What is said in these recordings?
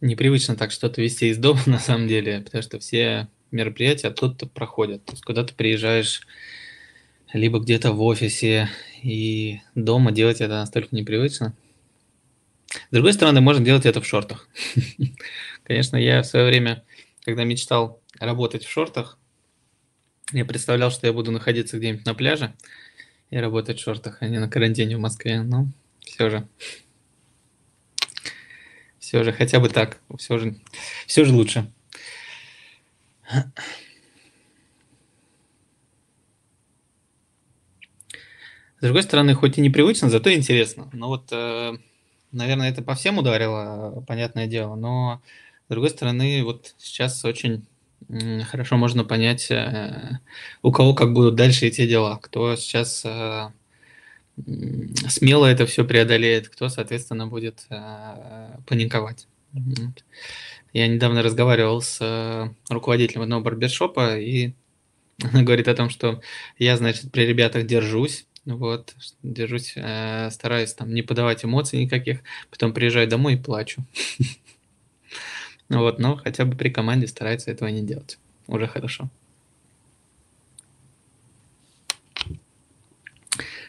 Непривычно так что-то вести из дома, на самом деле, потому что все мероприятия оттуда проходят. То есть куда ты приезжаешь, либо где-то в офисе, и дома делать это настолько непривычно. С другой стороны, можно делать это в шортах. Конечно, я в свое время, когда мечтал работать в шортах, я представлял, что я буду находиться где-нибудь на пляже и работать в шортах, а не на карантине в Москве. Но все же. Все же, хотя бы так. Все же, все же лучше. С другой стороны, хоть и непривычно, зато интересно. Но вот, э, наверное, это по всем ударило, понятное дело. Но, с другой стороны, вот сейчас очень хорошо можно понять, э, у кого как будут дальше эти дела. Кто сейчас э, смело это все преодолеет, кто, соответственно, будет паниковать. Я недавно разговаривал с руководителем одного барбершопа, и она говорит о том, что я, значит, при ребятах держусь, вот, держусь, э, стараюсь там не подавать эмоций никаких, потом приезжаю домой и плачу. Вот, но хотя бы при команде старается этого не делать. Уже хорошо.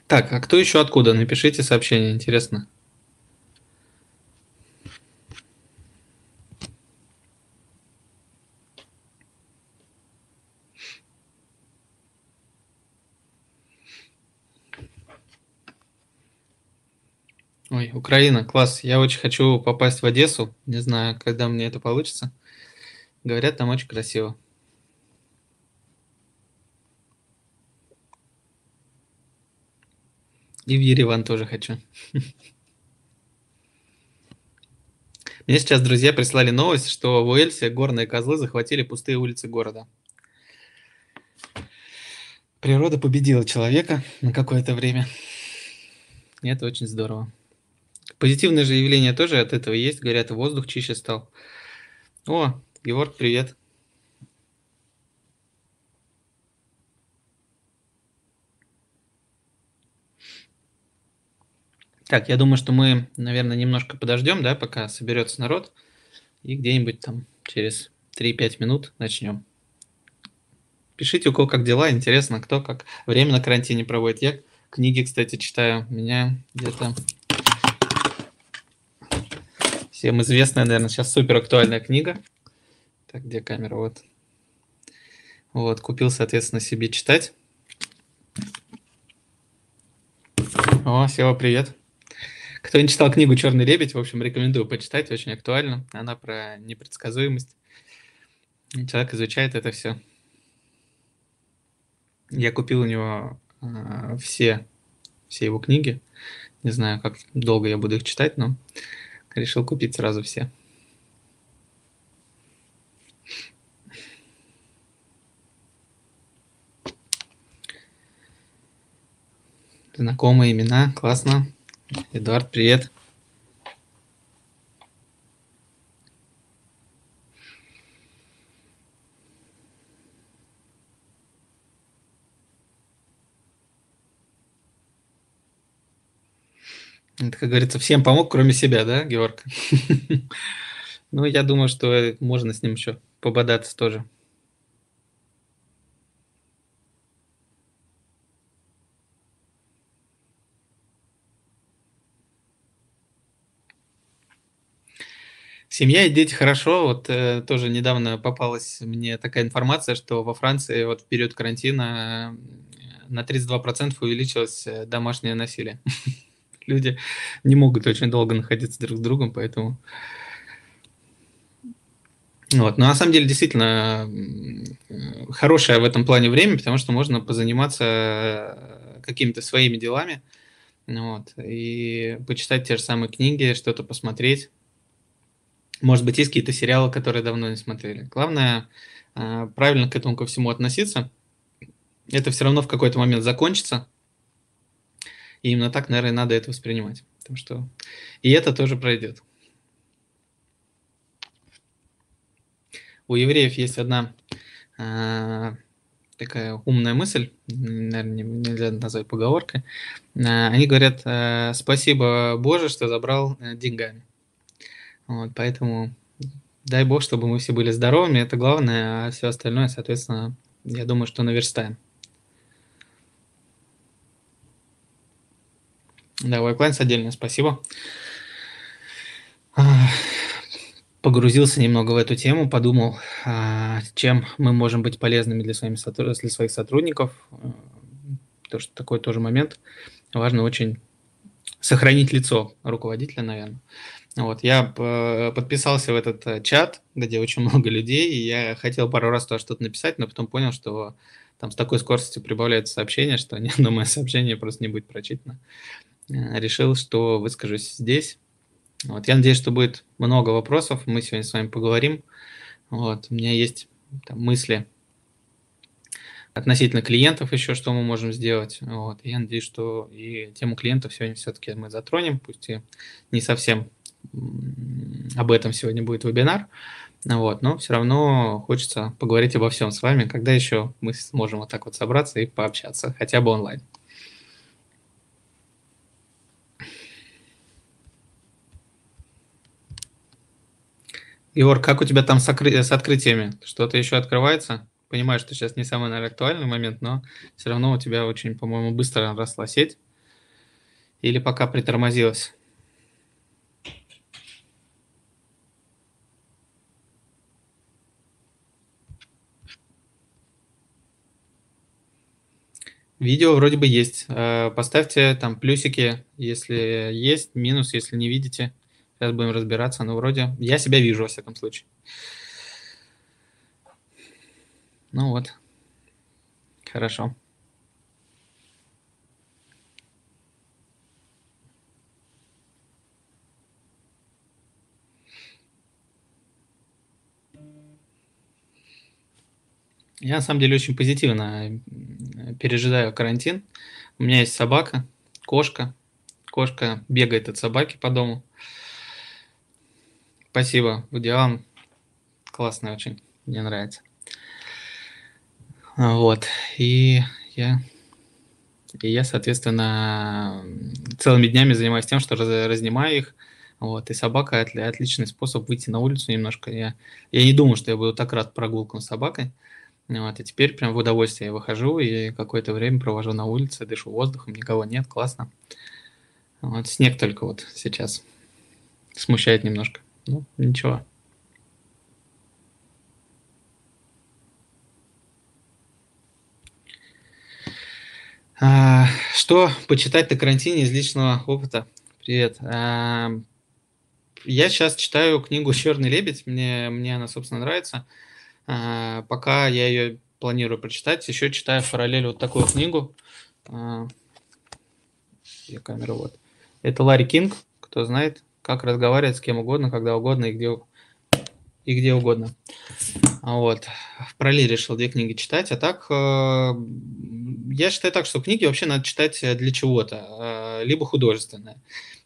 Так, а кто еще откуда? Напишите сообщение, интересно. Ой, Украина, класс. Я очень хочу попасть в Одессу. Не знаю, когда мне это получится. Говорят, там очень красиво. И в Ереван тоже хочу. Мне сейчас друзья прислали новость, что в Уэльсе горные козлы захватили пустые улицы города. Природа победила человека на какое-то время. И это очень здорово. Позитивные же явления тоже от этого есть. Говорят, воздух чище стал. О, Георг, привет. Так, я думаю, что мы, наверное, немножко подождем, да, пока соберется народ. И где-нибудь там через 3-5 минут начнем. Пишите, у кого как дела, интересно, кто как время на карантине проводит. Я книги, кстати, читаю. У меня где-то Всем известная, наверное, сейчас супер актуальная книга. Так, где камера? Вот. Вот, купил, соответственно, себе читать. О, Сева, привет. Кто не читал книгу «Черный лебедь», в общем, рекомендую почитать, очень актуально. Она про непредсказуемость. Человек изучает это все. Я купил у него э, все, все его книги. Не знаю, как долго я буду их читать, но решил купить сразу все. Знакомые имена, классно. Эдуард, привет. Это, как говорится, всем помог, кроме себя, да, Георг? Ну, я думаю, что можно с ним еще пободаться тоже. Семья и дети хорошо. Вот э, тоже недавно попалась мне такая информация, что во Франции вот в период карантина э, на 32% увеличилось э, домашнее насилие. люди не могут очень долго находиться друг с другом, поэтому... Вот. Но на самом деле действительно хорошее в этом плане время, потому что можно позаниматься э, какими-то своими делами вот, и почитать те же самые книги, что-то посмотреть. Может быть, есть какие-то сериалы, которые давно не смотрели. Главное э, правильно к этому ко всему относиться. Это все равно в какой-то момент закончится, и именно так, наверное, надо это воспринимать. Потому что и это тоже пройдет. У евреев есть одна э, такая умная мысль, наверное, нельзя назвать поговоркой. Э, они говорят, э, спасибо Боже, что забрал э, деньгами. Вот, поэтому дай бог, чтобы мы все были здоровыми, это главное, а все остальное, соответственно, я думаю, что наверстаем. Да, Wipelines отдельное спасибо. Погрузился немного в эту тему, подумал, а, чем мы можем быть полезными для, своими, для своих сотрудников. То, что такой тоже момент. Важно очень сохранить лицо руководителя, наверное. Вот, я э, подписался в этот э, чат, где очень много людей, и я хотел пару раз туда что-то написать, но потом понял, что там с такой скоростью прибавляются сообщения, что ни одно мое сообщение просто не будет прочитано. Э, решил, что выскажусь здесь. Вот, я надеюсь, что будет много вопросов, мы сегодня с вами поговорим. Вот, у меня есть там, мысли относительно клиентов еще, что мы можем сделать. Вот, я надеюсь, что и тему клиентов сегодня все-таки мы затронем, пусть и не совсем об этом сегодня будет вебинар. Вот, но все равно хочется поговорить обо всем с вами, когда еще мы сможем вот так вот собраться и пообщаться, хотя бы онлайн. Егор, как у тебя там с, окры... с открытиями? Что-то еще открывается? Понимаю, что сейчас не самый, наверное, актуальный момент, но все равно у тебя очень, по-моему, быстро росла сеть. Или пока притормозилась? Видео вроде бы есть. Э, поставьте там плюсики, если есть, минус, если не видите. Сейчас будем разбираться, но вроде я себя вижу, во всяком случае. Ну вот. Хорошо. Я на самом деле очень позитивно пережидаю карантин. У меня есть собака, кошка. Кошка бегает от собаки по дому. Спасибо, Будиан. Классная очень, мне нравится. Вот, и я, и я, соответственно, целыми днями занимаюсь тем, что раз, разнимаю их. Вот, и собака – отличный способ выйти на улицу немножко. Я, я не думал, что я буду так рад прогулкам с собакой. Вот, и теперь прям в удовольствие я выхожу и какое-то время провожу на улице, дышу воздухом, никого нет, классно. Вот, снег только вот сейчас смущает немножко. Ну, ничего. А, что почитать на карантине из личного опыта? Привет. А, я сейчас читаю книгу «Черный лебедь». Мне, мне она, собственно, нравится. Пока я ее планирую прочитать, еще читаю в параллель вот такую книгу. А, где камера? Вот. Это Ларри Кинг, кто знает, как разговаривать с кем угодно, когда угодно и где, и где угодно. Вот. В параллель решил две книги читать, а так э, я считаю так, что книги вообще надо читать для чего-то, э, либо художественные.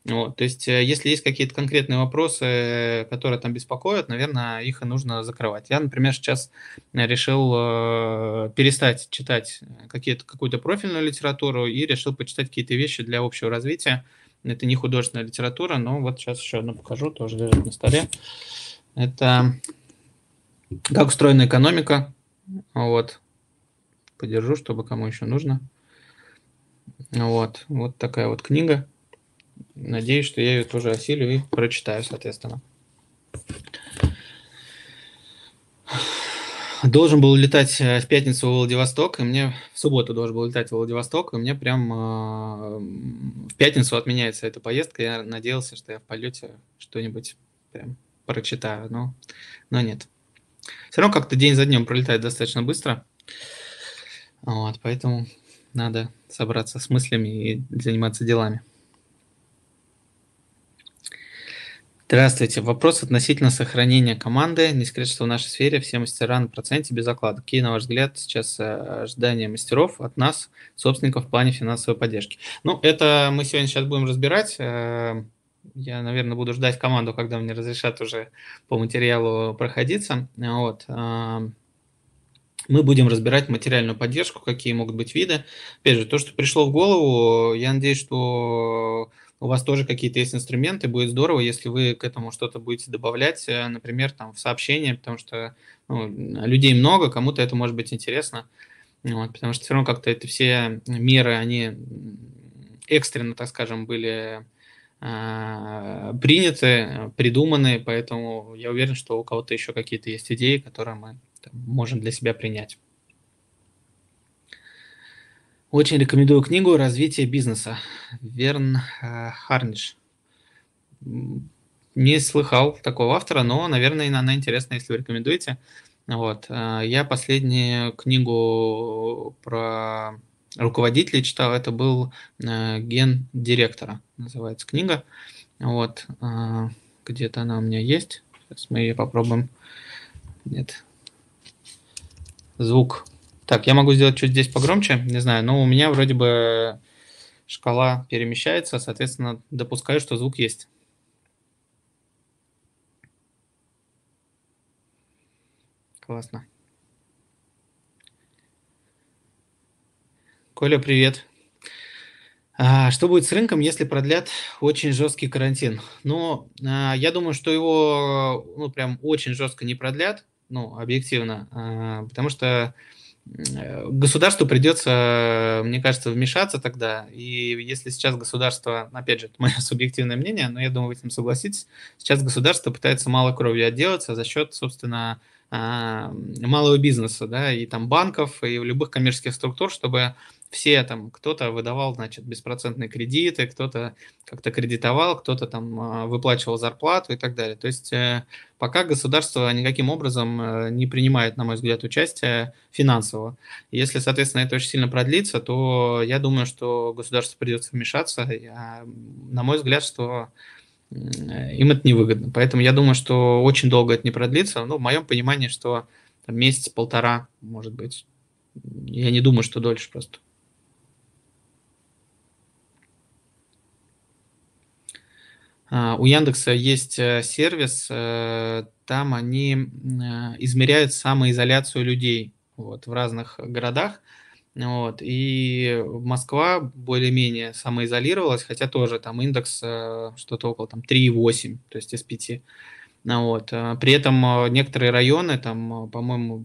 Вот, то есть, э, если есть какие-то конкретные вопросы, которые там беспокоят, наверное, их и нужно закрывать. Я, например, сейчас решил э, перестать читать какие-то, какую-то профильную литературу и решил почитать какие-то вещи для общего развития. Это не художественная литература, но вот сейчас еще одну покажу, тоже лежит на столе. Это «Как устроена экономика». Вот. Подержу, чтобы кому еще нужно. Вот. Вот такая вот книга. Надеюсь, что я ее тоже осилю и прочитаю, соответственно. Должен был летать э, в пятницу в Владивосток, и мне в субботу должен был летать в Владивосток, и мне прям э, в пятницу отменяется эта поездка. Я надеялся, что я в полете что-нибудь прям прочитаю, но, но нет. Все равно как-то день за днем пролетает достаточно быстро. Вот, поэтому надо собраться с мыслями и заниматься делами. Здравствуйте. Вопрос относительно сохранения команды. Не секрет, что в нашей сфере все мастера на проценте без оклада. Какие, на ваш взгляд, сейчас э, ожидания мастеров от нас, собственников, в плане финансовой поддержки? Ну, это мы сегодня сейчас будем разбирать. Э, я, наверное, буду ждать команду, когда мне разрешат уже по материалу проходиться. Вот. Э, мы будем разбирать материальную поддержку, какие могут быть виды. Опять же, то, что пришло в голову, я надеюсь, что у вас тоже какие-то есть инструменты, будет здорово, если вы к этому что-то будете добавлять, э, например, там в сообщения, потому что ну, людей много, кому-то это может быть интересно, вот, потому что все равно как-то это все меры, они экстренно, так скажем, были э, приняты, придуманы, поэтому я уверен, что у кого-то еще какие-то есть идеи, которые мы там, можем для себя принять. Очень рекомендую книгу «Развитие бизнеса». Верн э, Харниш. Не слыхал такого автора, но, наверное, она интересна, если вы рекомендуете. Вот. Э, я последнюю книгу про руководителей читал, это был э, «Ген директора», называется книга. Вот. Где-то она у меня есть. Сейчас мы ее попробуем. Нет. Звук так, я могу сделать чуть здесь погромче, не знаю, но у меня вроде бы шкала перемещается, соответственно, допускаю, что звук есть. Классно. Коля, привет. А, что будет с рынком, если продлят очень жесткий карантин? Ну, а, я думаю, что его ну, прям очень жестко не продлят, ну, объективно, а, потому что государству придется, мне кажется, вмешаться тогда. И если сейчас государство, опять же, это мое субъективное мнение, но я думаю, вы с ним согласитесь, сейчас государство пытается мало кровью отделаться за счет, собственно, малого бизнеса, да, и там банков, и любых коммерческих структур, чтобы все там, кто-то выдавал, значит, беспроцентные кредиты, кто-то как-то кредитовал, кто-то там а, выплачивал зарплату и так далее. То есть э, пока государство никаким образом э, не принимает, на мой взгляд, участие финансово. Если, соответственно, это очень сильно продлится, то я думаю, что государству придется вмешаться. Я, на мой взгляд, что им это невыгодно. Поэтому я думаю, что очень долго это не продлится. Ну, в моем понимании, что месяц-полтора, может быть. Я не думаю, что дольше просто. А, у Яндекса есть э, сервис, э, там они э, измеряют самоизоляцию людей вот, в разных городах. Вот, и Москва более-менее самоизолировалась, хотя тоже там индекс что-то около там, 3,8, то есть из 5. Ну вот. При этом некоторые районы, там, по-моему,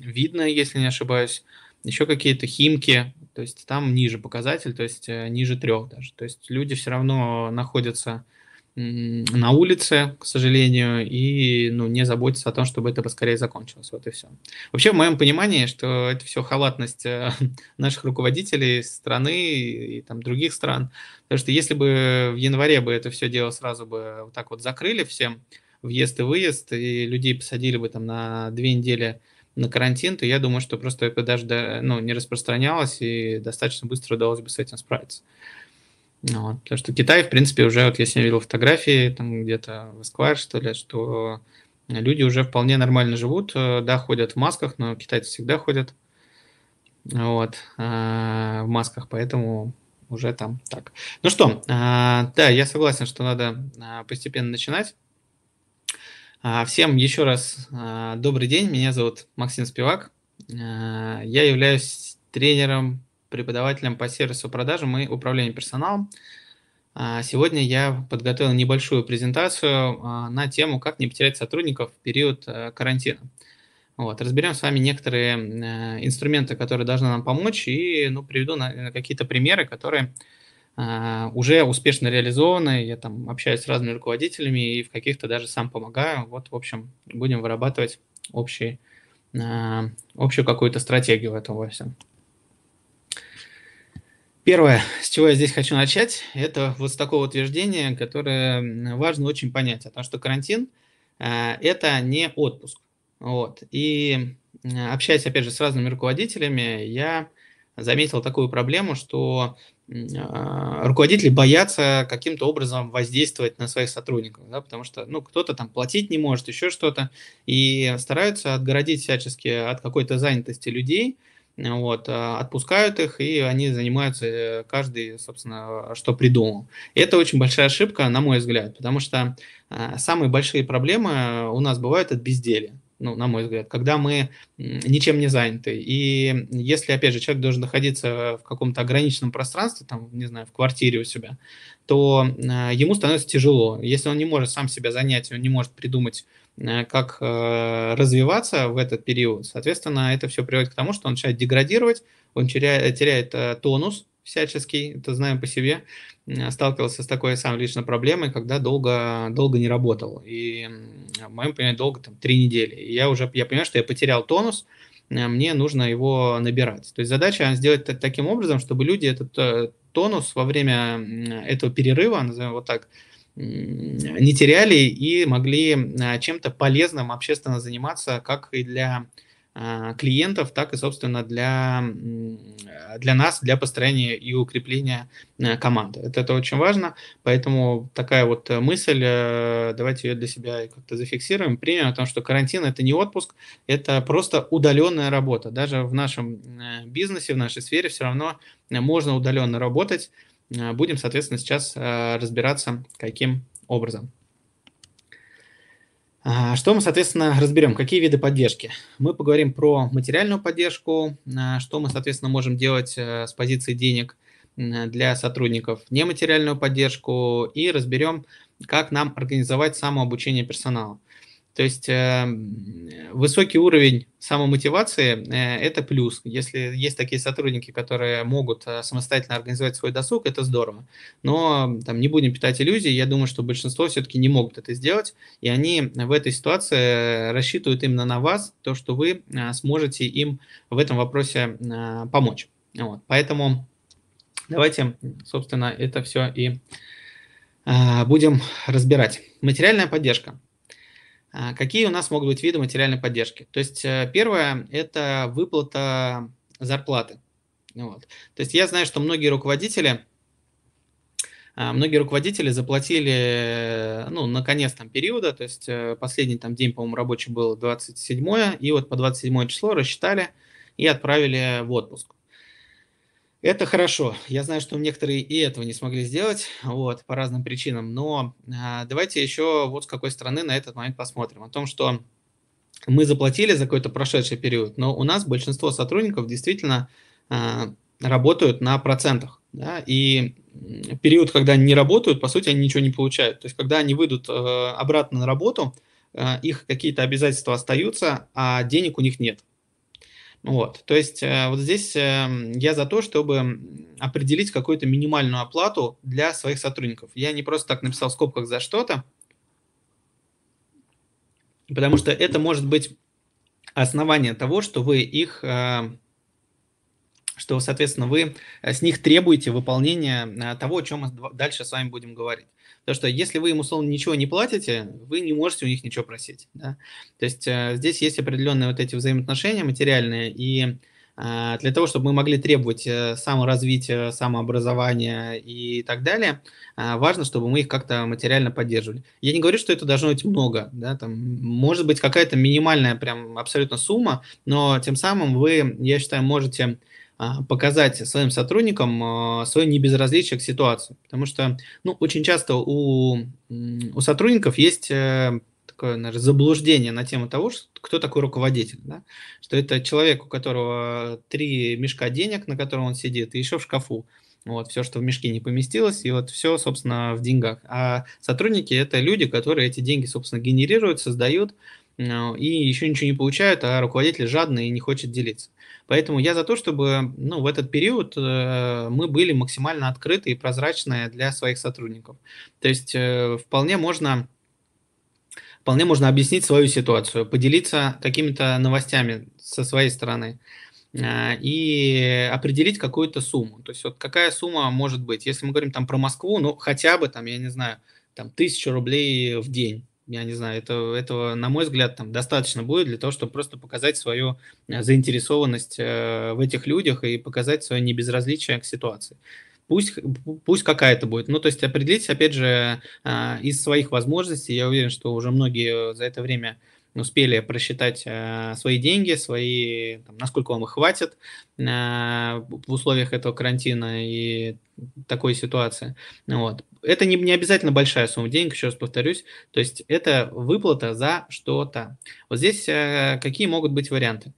видно, если не ошибаюсь, еще какие-то химки, то есть там ниже показатель, то есть ниже трех даже. То есть люди все равно находятся на улице, к сожалению, и ну, не заботиться о том, чтобы это поскорее закончилось. Вот и все. Вообще, в моем понимании, что это все халатность э, наших руководителей страны и там, других стран. Потому что если бы в январе бы это все дело сразу бы вот так вот закрыли всем, въезд и выезд, и людей посадили бы там на две недели на карантин, то я думаю, что просто это даже ну, не распространялось, и достаточно быстро удалось бы с этим справиться. Ну вот. Потому что Китай, в принципе, уже, вот я сегодня видел фотографии, там где-то в Эсквайр, что ли, что люди уже вполне нормально живут, э, да, ходят в масках, но китайцы всегда ходят вот, э, в масках, поэтому уже там так. Ну что, э, да, я согласен, что надо постепенно начинать. Всем еще раз добрый день, меня зовут Максим Спивак, я являюсь тренером преподавателем по сервису продажам и управлению персоналом. А, сегодня я подготовил небольшую презентацию а, на тему, как не потерять сотрудников в период э, карантина. Вот, разберем с вами некоторые э, инструменты, которые должны нам помочь, и ну, приведу на какие-то примеры, которые а, уже успешно реализованы. Я там общаюсь с разными руководителями и в каких-то даже сам помогаю. Вот, в общем, будем вырабатывать общий, общую какую-то стратегию в этом во всем. Первое, с чего я здесь хочу начать, это вот с такого утверждения, которое важно очень понять, о том, что карантин э, это не отпуск. Вот. И общаясь, опять же, с разными руководителями, я заметил такую проблему, что э, руководители боятся каким-то образом воздействовать на своих сотрудников, да, потому что ну, кто-то там платить не может, еще что-то, и стараются отгородить всячески от какой-то занятости людей – вот, а, отпускают их, и они занимаются э, каждый, собственно, что придумал. И это очень большая ошибка, на мой взгляд, потому что а, самые большие проблемы у нас бывают от безделия. ну, на мой взгляд, когда мы ничем не заняты. И если, опять же, человек должен находиться в каком-то ограниченном пространстве, там, не знаю, в квартире у себя, то ему становится тяжело. Если он не может сам себя занять, он не может придумать, как э, развиваться в этот период, соответственно, это все приводит к тому, что он начинает деградировать, он теряет, теряет тонус всяческий, это знаем по себе, сталкивался с такой самой личной проблемой, когда долго, долго не работал. И, в моем понимании, долго, там, три недели. И я уже, я понимаю, что я потерял тонус, мне нужно его набирать. То есть задача сделать таким образом, чтобы люди этот тонус во время этого перерыва, назовем вот так, не теряли и могли а, чем-то полезным общественно заниматься, как и для а, клиентов, так и, собственно, для, для нас, для построения и укрепления э, команды. Это, это очень важно, поэтому такая вот мысль, э, давайте ее для себя как-то зафиксируем, примем о том, что карантин – это не отпуск, это просто удаленная работа. Даже в нашем э, бизнесе, в нашей сфере все равно можно удаленно работать. Будем, соответственно, сейчас разбираться, каким образом. А, что мы, соответственно, разберем? Какие виды поддержки? Мы поговорим про материальную поддержку, а, что мы, соответственно, можем делать э, с позиции денег для сотрудников, нематериальную поддержку и разберем, как нам организовать самообучение персонала. То есть э, высокий уровень самомотивации э, – это плюс. Если есть такие сотрудники, которые могут э, самостоятельно организовать свой досуг, это здорово. Но там, не будем питать иллюзий, я думаю, что большинство все-таки не могут это сделать, и они в этой ситуации рассчитывают именно на вас, то, что вы сможете им в этом вопросе помочь. Вот. Поэтому давайте, собственно, это все и будем разбирать. Материальная поддержка – какие у нас могут быть виды материальной поддержки? То есть э, первое – это выплата зарплаты. Вот. То есть я знаю, что многие руководители, а, многие руководители заплатили, ну, наконец там периода, то есть э, последний там день, по-моему, рабочий был 27 и вот по 27 число рассчитали и отправили в отпуск. Это хорошо. Я знаю, что некоторые и этого не смогли сделать, вот, по разным причинам, но а, давайте еще вот с какой стороны на этот момент посмотрим. О том, что мы заплатили за какой-то прошедший период, но у нас большинство сотрудников действительно а, работают на процентах. Да, и период, когда они не работают, по сути, они ничего не получают. То есть, когда они выйдут э, обратно на работу, э, их какие-то обязательства остаются, а денег у них нет. Вот, то есть э, вот здесь эм, я за то, чтобы определить какую-то минимальную оплату для своих сотрудников. Я не просто так написал в скобках за что-то, потому что это может быть основание того, что вы их, э, что, соответственно, вы с них требуете выполнения э, того, о чем мы дальше с вами будем говорить. Потому что если вы им, условно, ничего не платите, вы не можете у них ничего просить. Да? То есть э, здесь есть определенные вот эти взаимоотношения материальные, и э, для того, чтобы мы могли требовать э, саморазвития, самообразования и так далее, важно, чтобы мы их как-то материально поддерживали. Я не говорю, что это должно быть много, да, там, может быть какая-то минимальная прям абсолютно сумма, но тем самым вы, я считаю, можете показать своим сотрудникам а, свое небезразличие к ситуации. Потому что ну, очень часто у, у сотрудников есть э, такое наверное, заблуждение на тему того, что, кто такой руководитель. Да? Что это человек, у которого три мешка денег, на котором он сидит, и еще в шкафу. Вот, все, что в мешке не поместилось, и вот все, собственно, в деньгах. А сотрудники – это люди, которые эти деньги, собственно, генерируют, создают, а, и еще ничего не получают, а руководитель жадный и не хочет делиться. Поэтому я за то, чтобы ну, в этот период э, мы были максимально открыты и прозрачные для своих сотрудников. То есть э, вполне можно вполне можно объяснить свою ситуацию, поделиться какими-то новостями со своей стороны э, и определить какую-то сумму. То есть вот какая сумма может быть? Если мы говорим там про Москву, ну хотя бы там, я не знаю, там тысячу рублей в день я не знаю, это, этого, на мой взгляд, там достаточно будет для того, чтобы просто показать свою э, заинтересованность э, в этих людях и показать свое небезразличие к ситуации. Пусть, пусть какая-то будет. Ну, то есть определить, опять же, э, из своих возможностей. Я уверен, что уже многие за это время успели просчитать э, свои деньги, свои, там, насколько вам их хватит э, в условиях этого карантина и такой ситуации. Вот. Это не, не обязательно большая сумма денег, еще раз повторюсь. То есть это выплата за что-то. Вот здесь э, какие могут быть варианты?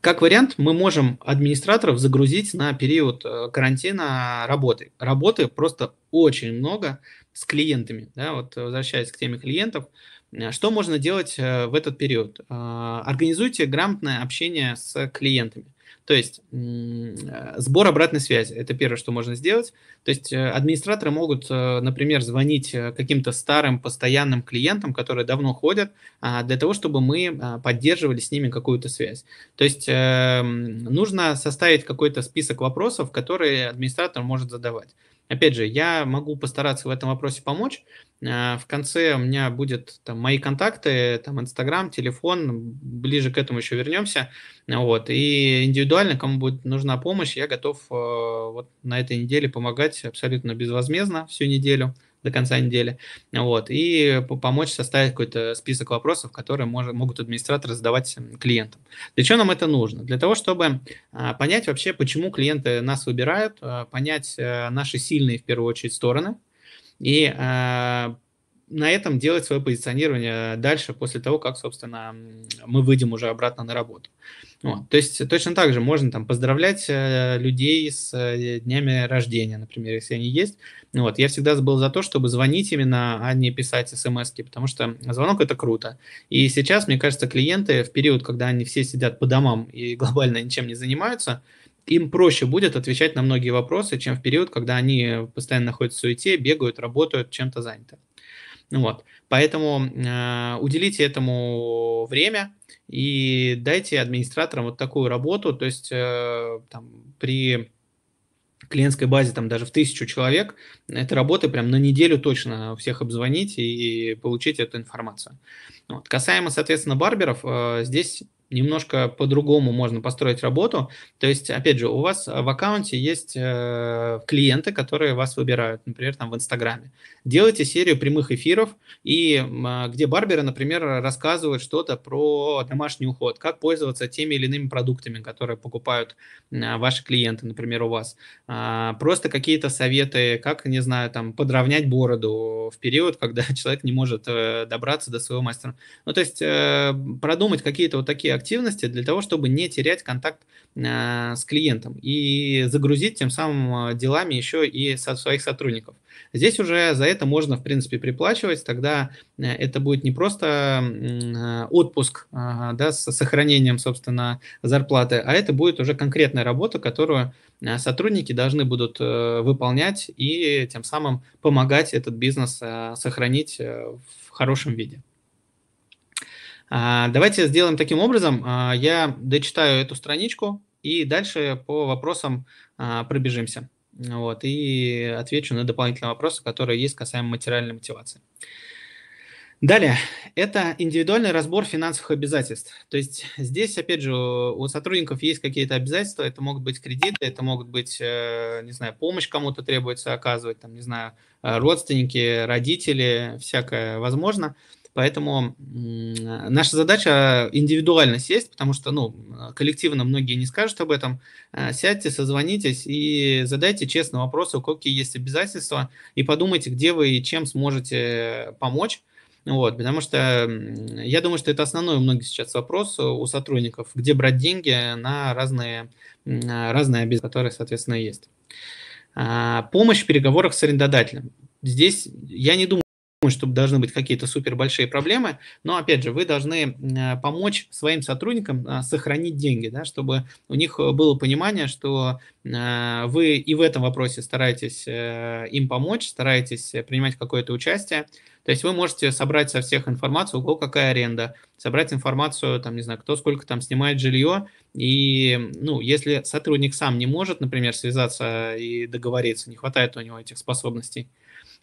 Как вариант, мы можем администраторов загрузить на период э, карантина работы. Работы просто очень много с клиентами. Да? Вот возвращаясь к теме клиентов, э, что можно делать в этот период? Организуйте грамотное общение с клиентами. То есть э, сбор обратной связи – это первое, что можно сделать. То есть э, администраторы могут, э, например, звонить каким-то старым постоянным клиентам, которые давно ходят, а, для того, чтобы мы а, поддерживали с ними какую-то связь. То есть нужно составить какой-то список вопросов, которые администратор может задавать. Опять же, я могу постараться в этом вопросе помочь. В конце у меня будет там, мои контакты, там Инстаграм, телефон, ближе к этому еще вернемся. Вот. И индивидуально, кому будет нужна помощь, я готов вот на этой неделе помогать абсолютно безвозмездно всю неделю до конца недели, вот, и помочь составить какой-то список вопросов, которые может, могут администраторы задавать клиентам. Для чего нам это нужно? Для того, чтобы а, понять вообще, почему клиенты нас выбирают, а, понять а, наши сильные, в первую очередь, стороны, и а, на этом делать свое позиционирование дальше, после того, как, собственно, мы выйдем уже обратно на работу. Вот. То есть точно так же можно там поздравлять э, людей с э, днями рождения, например, если они есть. Вот. Я всегда был за то, чтобы звонить именно, а не писать смс потому что звонок это круто. И сейчас, мне кажется, клиенты в период, когда они все сидят по домам и глобально ничем не занимаются, им проще будет отвечать на многие вопросы, чем в период, когда они постоянно находятся в суете, бегают, работают, чем-то заняты. Вот. Поэтому э, уделите этому время и дайте администраторам вот такую работу, то есть э, там, при клиентской базе там даже в тысячу человек, это работы прям на неделю точно всех обзвонить и получить эту информацию. Вот. Касаемо, соответственно, барберов, э, здесь немножко по-другому можно построить работу. То есть, опять же, у вас в аккаунте есть э, клиенты, которые вас выбирают, например, там в Инстаграме. Делайте серию прямых эфиров, и э, где барберы, например, рассказывают что-то про домашний уход, как пользоваться теми или иными продуктами, которые покупают э, ваши клиенты, например, у вас. Э, просто какие-то советы, как, не знаю, там, подровнять бороду в период, когда человек не может э, добраться до своего мастера. Ну, то есть, э, продумать какие-то вот такие активности для того, чтобы не терять контакт э, с клиентом и загрузить тем самым э, делами еще и со своих сотрудников. Здесь уже за это можно, в принципе, приплачивать, тогда э, это будет не просто отпуск да, с сохранением, собственно, зарплаты, а это будет уже конкретная работа, которую сотрудники должны будут выполнять и тем самым помогать этот бизнес сохранить в хорошем виде. А, давайте сделаем таким образом. А, я дочитаю эту страничку и дальше по вопросам а, пробежимся. Вот, и отвечу на дополнительные вопросы, которые есть касаемо материальной мотивации. Далее, это индивидуальный разбор финансовых обязательств. То есть здесь, опять же, у сотрудников есть какие-то обязательства, это могут быть кредиты, это могут быть, э, не знаю, помощь кому-то требуется оказывать, там, не знаю, родственники, родители, всякое возможно. Поэтому наша задача индивидуально сесть, потому что ну, коллективно многие не скажут об этом. Э, сядьте, созвонитесь и задайте честно вопросы, какие есть обязательства, и подумайте, где вы и чем сможете помочь. Вот, потому что я думаю, что это основной у многих сейчас вопрос у сотрудников, где брать деньги на разные, разные обязательства, которые, соответственно, есть. А, помощь в переговорах с арендодателем. Здесь я не думаю, что должны быть какие-то супер большие проблемы, но опять же, вы должны э, помочь своим сотрудникам э, сохранить деньги, да, чтобы у них было понимание, что э, вы и в этом вопросе стараетесь им помочь, стараетесь принимать какое-то участие. То есть вы можете собрать со всех информацию, у кого какая аренда, собрать информацию, там, не знаю, кто сколько там снимает жилье, и, ну, если сотрудник сам не может, например, связаться и договориться, не хватает у него этих способностей,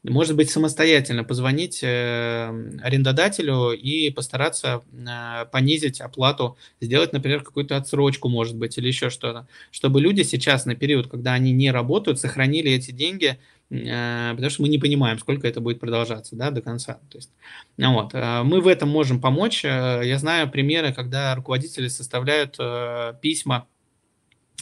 может быть, самостоятельно позвонить э, арендодателю и постараться э, понизить оплату, сделать, например, какую-то отсрочку, может быть, или еще что-то, чтобы люди сейчас на период, когда они не работают, сохранили эти деньги, э, потому что мы не понимаем, сколько это будет продолжаться да, до конца. То есть, ну вот, мы в этом можем помочь. Я знаю примеры, когда руководители составляют письма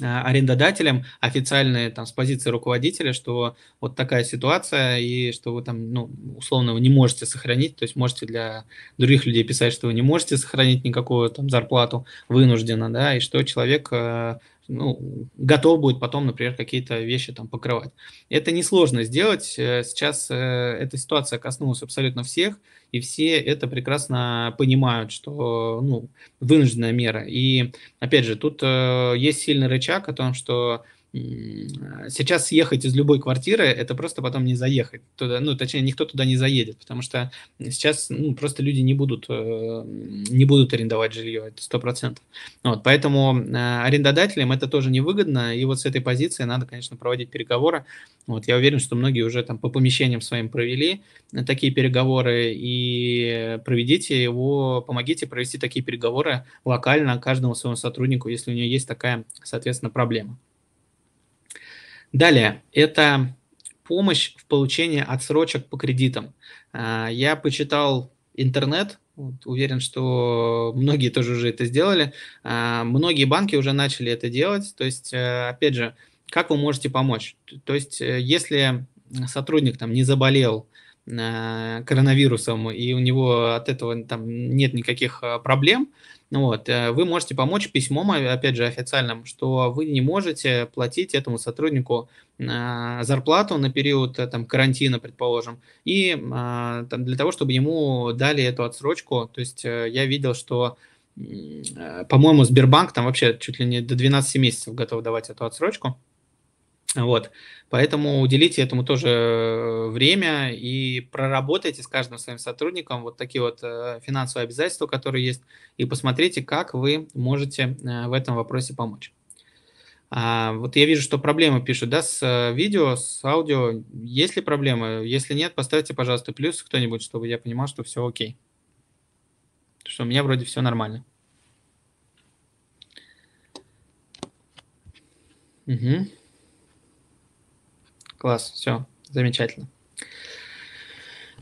а, арендодателям официальные там с позиции руководителя, что вот такая ситуация и что вы там, ну, условно, вы не можете сохранить, то есть можете для других людей писать, что вы не можете сохранить никакую там зарплату вынужденно, да, и что человек э, ну, готов будет потом, например, какие-то вещи там покрывать. Это несложно сделать. Э, сейчас э, эта ситуация коснулась абсолютно всех, и все это прекрасно понимают, что ну, вынужденная мера. И опять же, тут э, есть сильный рычаг о том, что сейчас съехать из любой квартиры, это просто потом не заехать туда, ну, точнее, никто туда не заедет, потому что сейчас ну, просто люди не будут, э, не будут арендовать жилье, это сто процентов. Вот, поэтому э, арендодателям это тоже невыгодно, и вот с этой позиции надо, конечно, проводить переговоры. Вот, я уверен, что многие уже там по помещениям своим провели такие переговоры, и проведите его, помогите провести такие переговоры локально каждому своему сотруднику, если у него есть такая, соответственно, проблема. Далее, это помощь в получении отсрочек по кредитам. А, я почитал интернет, уверен, что многие тоже уже это сделали. А, многие банки уже начали это делать. То есть, э, опять же, как вы можете помочь? То есть, э, если сотрудник там не заболел э, коронавирусом и у него от этого там нет никаких проблем, вот, э, вы можете помочь письмом, опять же, официальным, что вы не можете платить этому сотруднику а, зарплату на период э, там, карантина, предположим, и а, там, для того, чтобы ему дали эту отсрочку. То есть э, я видел, что по-моему, Сбербанк там вообще чуть ли не до 12 месяцев готов давать эту отсрочку. Вот. Поэтому уделите этому тоже э, время и проработайте с каждым своим сотрудником вот такие вот э, финансовые обязательства, которые есть, и посмотрите, как вы можете э, в этом вопросе помочь. А, вот я вижу, что проблемы пишут, да, с видео, с аудио. Есть ли проблемы? Если нет, поставьте, пожалуйста, плюс кто-нибудь, чтобы я понимал, что все окей. Что у меня вроде все нормально. Угу. Класс, все, замечательно.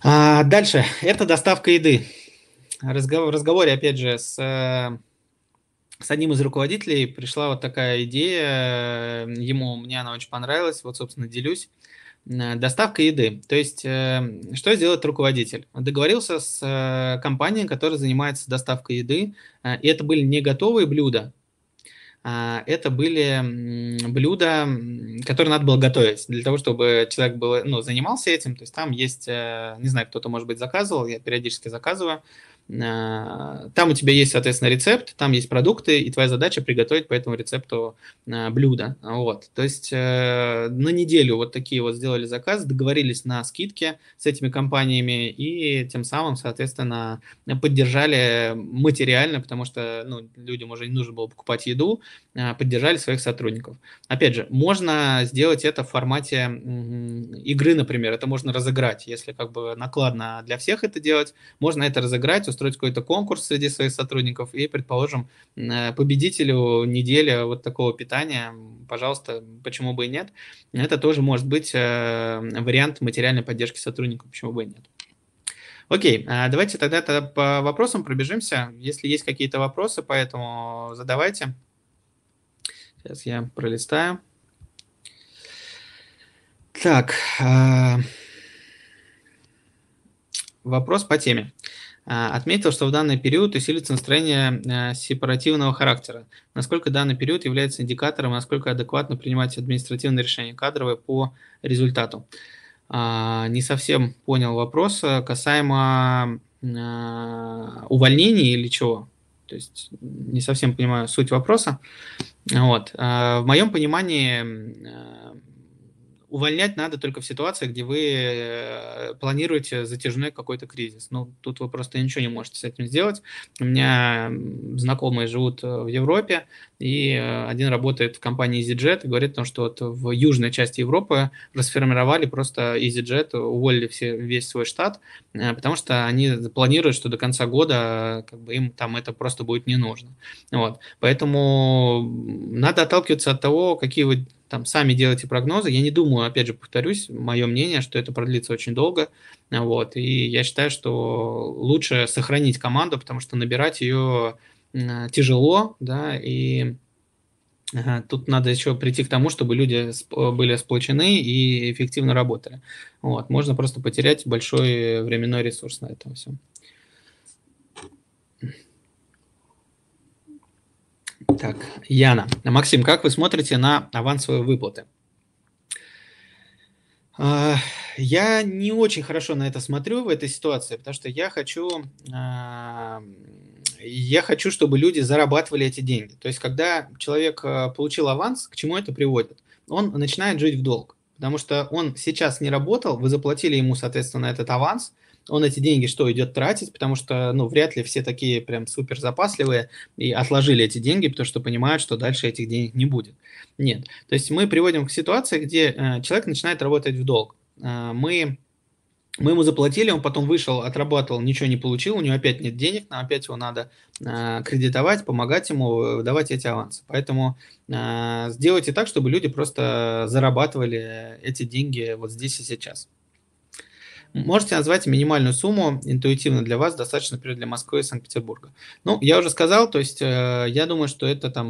А, дальше, это доставка еды. Разговор, разговоре, опять же, с, с одним из руководителей пришла вот такая идея, ему, мне она очень понравилась, вот, собственно, делюсь. Доставка еды. То есть, э, что сделает руководитель? Договорился с э, компанией, которая занимается доставкой еды, э, и это были не готовые блюда, это были блюда, которые надо было готовить для того, чтобы человек был, ну, занимался этим. То есть там есть, э, не знаю, кто-то, может быть, заказывал, я периодически заказываю. А, там у тебя есть, соответственно, рецепт, там есть продукты, и твоя задача приготовить по этому рецепту а, блюдо. Вот. То есть э, на неделю вот такие вот сделали заказ, договорились на скидки с этими компаниями и тем самым, соответственно, поддержали материально, потому что ну, людям уже не нужно было покупать еду, а, поддержали своих сотрудников. Опять же, можно сделать это в формате игры, например, это можно разыграть, если как бы накладно для всех это делать, можно это разыграть, устроить какой-то конкурс среди своих сотрудников и, предположим, э, победителю недели вот такого питания, пожалуйста, почему бы и нет. Это тоже может быть э, вариант материальной поддержки сотрудников, почему бы и нет. Окей, а давайте тогда, по вопросам пробежимся. Если есть какие-то вопросы, поэтому задавайте. Сейчас я пролистаю. Так, э, вопрос по теме. А, отметил, что в данный период усилится настроение а, сепаративного характера. Насколько данный период является индикатором, насколько адекватно принимать административные решения кадровые по результату? А, не совсем понял вопрос касаемо увольнений или чего. То есть не совсем понимаю суть вопроса. Вот. В моем понимании увольнять надо только в ситуации, где вы э, планируете затяжной какой-то кризис. Ну, тут вы просто ничего не можете с этим сделать. У меня знакомые живут э, в Европе, и э, один работает в компании EasyJet и говорит о том, что вот в южной части Европы расформировали просто EasyJet, уволили все, весь свой штат, потому что они планируют, что до конца года как бы им там это просто будет не нужно. Вот. Поэтому надо отталкиваться от того, какие вы там сами делайте прогнозы. Я не думаю, опять же, повторюсь, мое мнение, что это продлится очень долго. Вот, и я считаю, что лучше сохранить команду, потому что набирать ее тяжело, да, и тут надо еще прийти к тому, чтобы люди были сплочены и эффективно работали. Вот. Можно просто потерять большой временной ресурс на этом всем. Так, Яна. Максим, как вы смотрите на авансовые выплаты? А, я не очень хорошо на это смотрю в этой ситуации, потому что я хочу, а, я хочу, чтобы люди зарабатывали эти деньги. То есть, когда человек а, получил аванс, к чему это приводит? Он начинает жить в долг, потому что он сейчас не работал, вы заплатили ему, соответственно, этот аванс, он эти деньги что, идет тратить, потому что, ну, вряд ли все такие прям супер запасливые и отложили эти деньги, потому что понимают, что дальше этих денег не будет. Нет. То есть мы приводим к ситуации, где э, человек начинает работать в долг. Э, мы мы ему заплатили, он потом вышел, отрабатывал, ничего не получил, у него опять нет денег, нам опять его надо э, кредитовать, помогать ему, давать эти авансы. Поэтому э, сделайте так, чтобы люди просто зарабатывали эти деньги вот здесь и сейчас. Можете назвать минимальную сумму интуитивно для вас, достаточно, например, для Москвы и Санкт-Петербурга. Ну, я уже сказал, то есть э, я думаю, что это там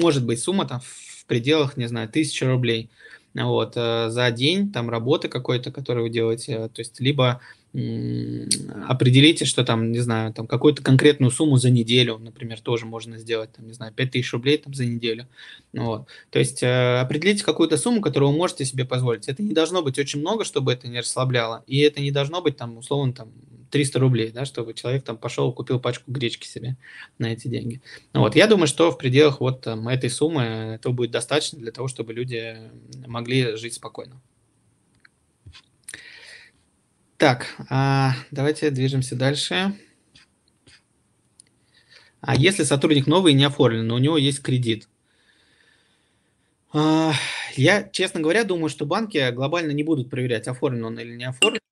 может быть сумма там в пределах, не знаю, тысячи рублей. Вот, э, за день там работы какой-то, которую вы делаете, то есть либо определите, что там, не знаю, там какую-то конкретную сумму за неделю, например, тоже можно сделать, там, не знаю, 5000 рублей там за неделю. Вот. То есть э, определите какую-то сумму, которую вы можете себе позволить. Это не должно быть очень много, чтобы это не расслабляло, и это не должно быть там, условно, там 300 рублей, да, чтобы человек там пошел, купил пачку гречки себе на эти деньги. Вот. Я думаю, что в пределах вот там, этой суммы этого будет достаточно для того, чтобы люди могли жить спокойно. Так, а, давайте движемся дальше. А если сотрудник новый и не оформлен, но у него есть кредит? А, я, честно говоря, думаю, что банки глобально не будут проверять, оформлен он или не оформлен.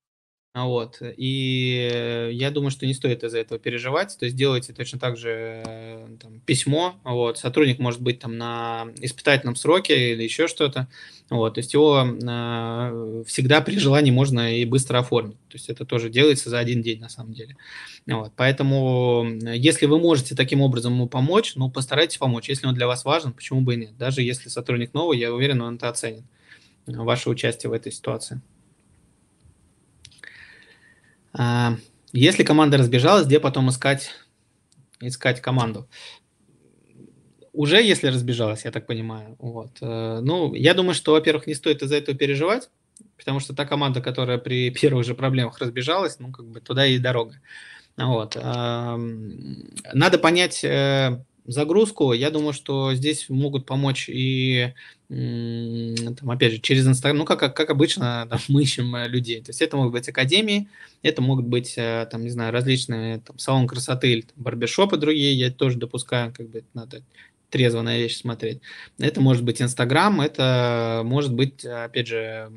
А вот. И я думаю, что не стоит из-за этого переживать. То есть делайте точно так же э, там, письмо. Вот. Сотрудник может быть там на испытательном сроке или еще что-то. Вот. То есть его э, всегда при желании можно и быстро оформить. То есть это тоже делается за один день на самом деле. Вот. Поэтому если вы можете таким образом ему помочь, ну постарайтесь помочь. Если он для вас важен, почему бы и нет. Даже если сотрудник новый, я уверен, он это оценит. Ваше участие в этой ситуации. А, если команда разбежалась, где потом искать, искать команду? Уже если разбежалась, я так понимаю. Вот. Э, ну, я думаю, что, во-первых, не стоит из-за этого переживать, потому что та команда, которая при первых же проблемах разбежалась, ну, как бы туда и дорога. Вот. Надо понять э, загрузку. Я думаю, что здесь могут помочь и там, опять же, через Инстаграм, ну, как, как обычно, там, мы ищем э, людей. То есть это могут быть академии, это могут быть, э, там, не знаю, различные там, салон красоты или там, барбершопы другие, я тоже допускаю, как бы надо трезво на вещи смотреть. Это может быть Инстаграм, это может быть, опять же,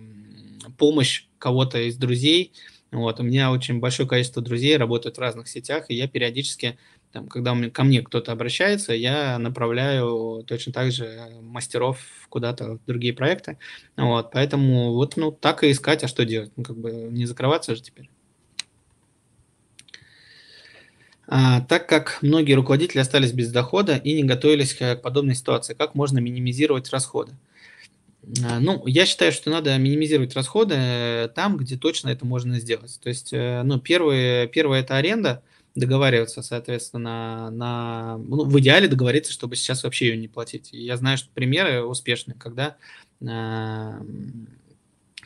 помощь кого-то из друзей. Вот, у меня очень большое количество друзей работают в разных сетях, и я периодически там, когда ко мне кто-то обращается, я направляю точно так же мастеров куда-то в другие проекты. Вот, поэтому вот ну, так и искать, а что делать? Ну, как бы не закрываться же теперь. А, так как многие руководители остались без дохода и не готовились к подобной ситуации, как можно минимизировать расходы? А, ну, я считаю, что надо минимизировать расходы э, там, где точно это можно сделать. То есть, э, ну, первое, первое это аренда – договариваться, соответственно, на... Ну, в идеале договориться, чтобы сейчас вообще ее не платить. И я знаю, что примеры успешные, когда э,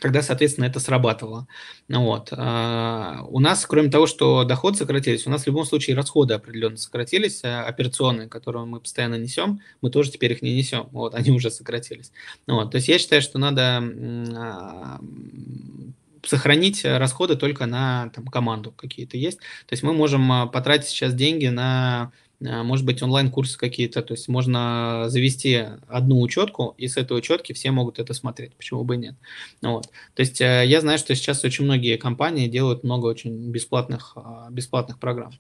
когда, соответственно, это срабатывало. Ну, вот. А, у нас, кроме того, что доходы сократились, у нас в любом случае расходы определенно сократились, а операционные, которые мы постоянно несем, мы тоже теперь их не несем, вот, они уже сократились. Ну, вот. То есть я считаю, что надо сохранить э, расходы только на там, команду какие-то есть. То есть мы можем а, потратить сейчас деньги на, а, может быть, онлайн-курсы какие-то. То есть можно завести одну учетку, и с этой учетки все могут это смотреть. Почему бы и нет? Вот. То есть э, я знаю, что сейчас очень многие компании делают много очень бесплатных, а, бесплатных программ.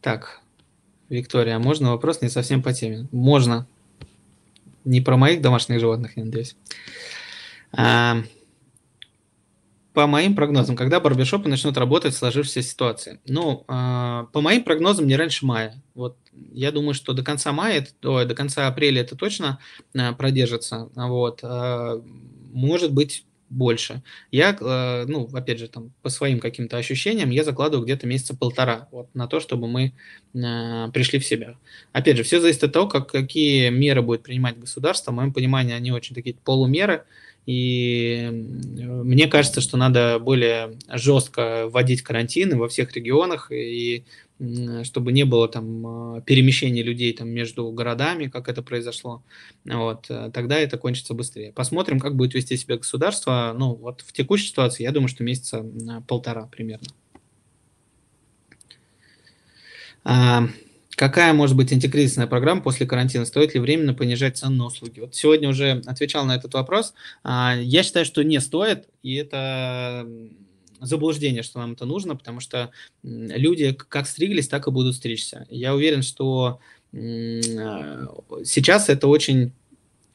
Так, Виктория, можно вопрос не совсем по теме? Можно. Не про моих домашних животных, я надеюсь. А, по моим прогнозам, когда барбершопы начнут работать в сложившейся ситуации? Ну, э, по моим прогнозам, не раньше мая. Вот я думаю, что до конца мая, ой, до конца апреля это точно э, продержится. Вот. Э, может быть, больше. Я, ну, опять же, там, по своим каким-то ощущениям, я закладываю где-то месяца полтора вот, на то, чтобы мы э, пришли в себя. Опять же, все зависит от того, как, какие меры будет принимать государство. В моем понимании, они очень такие полумеры, и мне кажется, что надо более жестко вводить карантины во всех регионах, и чтобы не было там а, перемещения людей там между городами, как это произошло, вот, э, тогда это кончится быстрее. Посмотрим, как будет вести себя государство. Ну, вот в текущей ситуации, я думаю, что месяца полтора примерно. Какая может быть антикризисная программа после карантина? Стоит ли временно понижать цены на услуги? Вот сегодня уже отвечал на этот вопрос. А, я считаю, что не стоит, и это заблуждение, что нам это нужно, потому что люди как стриглись, так и будут стричься. Я уверен, что сейчас это очень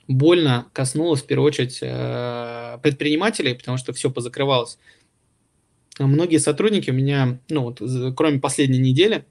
больно коснулось, в первую очередь, э, предпринимателей, потому что все позакрывалось. Многие сотрудники у меня, ну вот, кроме последней недели,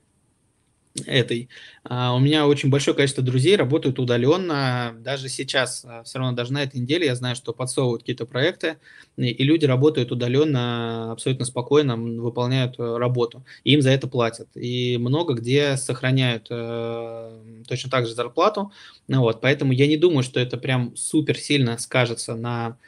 этой. А, у меня очень большое количество друзей работают удаленно. Даже сейчас, а, все равно даже на этой неделе я знаю, что подсовывают какие-то проекты, и люди работают удаленно абсолютно спокойно, выполняют э, работу. И им за это платят. И много где сохраняют э, точно так же зарплату. Ну, вот, поэтому я не думаю, что это прям супер сильно скажется на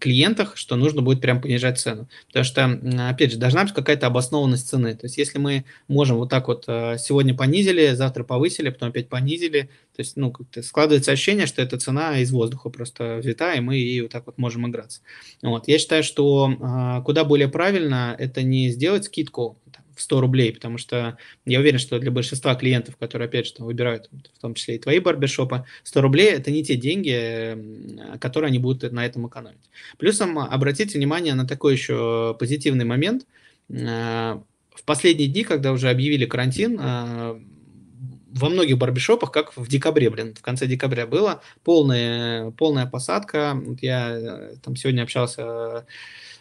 клиентах, что нужно будет прям понижать цену. Потому что, опять же, должна быть какая-то обоснованность цены. То есть, если мы можем вот так вот э, сегодня понизили, завтра повысили, потом опять понизили, то есть, ну, как-то складывается ощущение, что эта цена из воздуха просто взята, и мы ей вот так вот можем играться. Вот. Я считаю, что а, куда более правильно это не сделать скидку в 100 рублей, потому что я уверен, что для большинства клиентов, которые, опять же, выбирают, в том числе и твои барбершопы, 100 рублей – это не те деньги, которые они будут на этом экономить. Плюсом обратите внимание на такой еще позитивный момент. Э, в последние дни, когда уже объявили карантин, э, во многих барбершопах, как в декабре, блин, в конце декабря было, полная, полная посадка. Вот я э, там сегодня общался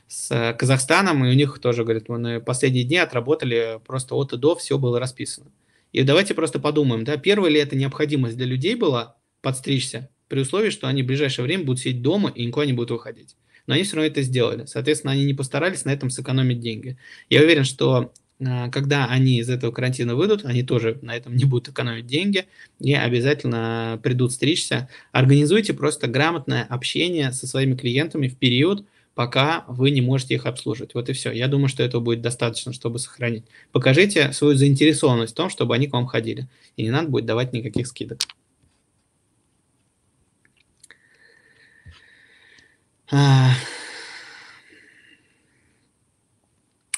с Казахстаном, и у них тоже, говорят, мы последние дни отработали просто от и до, все было расписано. И давайте просто подумаем, да, первая ли это необходимость для людей была подстричься, при условии, что они в ближайшее время будут сидеть дома и никуда не будут выходить. Но они все равно это сделали. Соответственно, они не постарались на этом сэкономить деньги. Я уверен, что когда они из этого карантина выйдут, они тоже на этом не будут экономить деньги и обязательно придут стричься. Организуйте просто грамотное общение со своими клиентами в период, пока вы не можете их обслуживать. Вот и все. Я думаю, что этого будет достаточно, чтобы сохранить. Покажите свою заинтересованность в том, чтобы они к вам ходили. И не надо будет давать никаких скидок. А.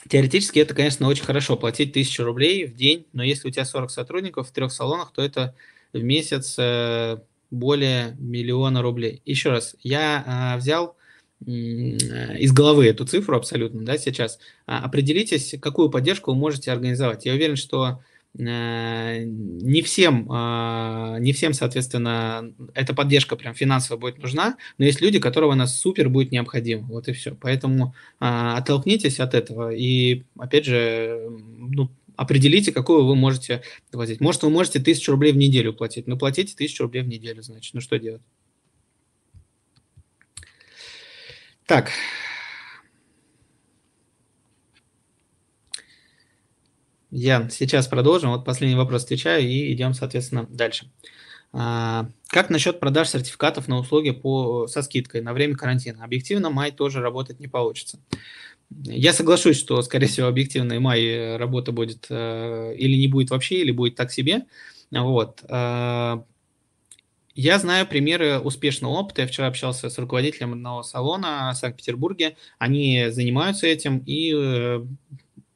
Теоретически это, конечно, очень хорошо, платить тысячу рублей в день, но если у тебя 40 сотрудников в трех салонах, то это в месяц э, более миллиона рублей. Еще раз, я а, взял из головы эту цифру абсолютно, да, сейчас, а, определитесь, какую поддержку вы можете организовать. Я уверен, что не всем, а, не всем, соответственно, эта поддержка прям финансовая будет нужна, но есть люди, которого нас супер будет необходимо, вот и все. Поэтому а, оттолкнитесь от этого и, опять же, ну, определите, какую вы можете платить. Может, вы можете тысячу рублей в неделю платить, но платите тысячу рублей в неделю, значит, ну что делать? Так. Я сейчас продолжим. Вот последний вопрос отвечаю и идем, соответственно, дальше. А, как насчет продаж сертификатов на услуги по, со скидкой на время карантина? Объективно май тоже работать не получится. Я соглашусь, что, скорее всего, объективно и май работа будет э, или не будет вообще, или будет так себе. Вот. Э, я знаю примеры успешного опыта. Я вчера общался с руководителем одного салона в Санкт-Петербурге. Они занимаются этим и э,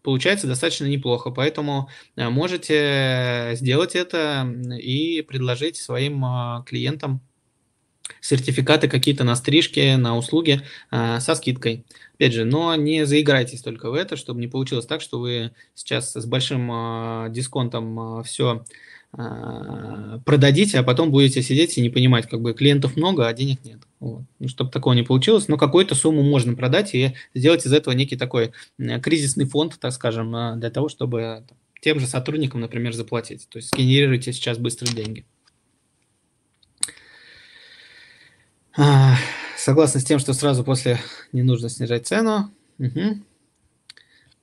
получается достаточно неплохо. Поэтому э, можете сделать это и предложить своим э, клиентам сертификаты какие-то на стрижки, на услуги э, со скидкой. Опять же, но не заиграйтесь только в это, чтобы не получилось так, что вы сейчас с большим э, дисконтом э, все э, продадите, а потом будете сидеть и не понимать, как бы клиентов много, а денег нет. Вот. Ну, чтобы такого не получилось, но какую-то сумму можно продать и сделать из этого некий такой кризисный фонд, так скажем, э, для того, чтобы тем же сотрудникам, например, заплатить. То есть сгенерируйте сейчас быстрые деньги. А, согласна с тем, что сразу после не нужно снижать цену. Угу.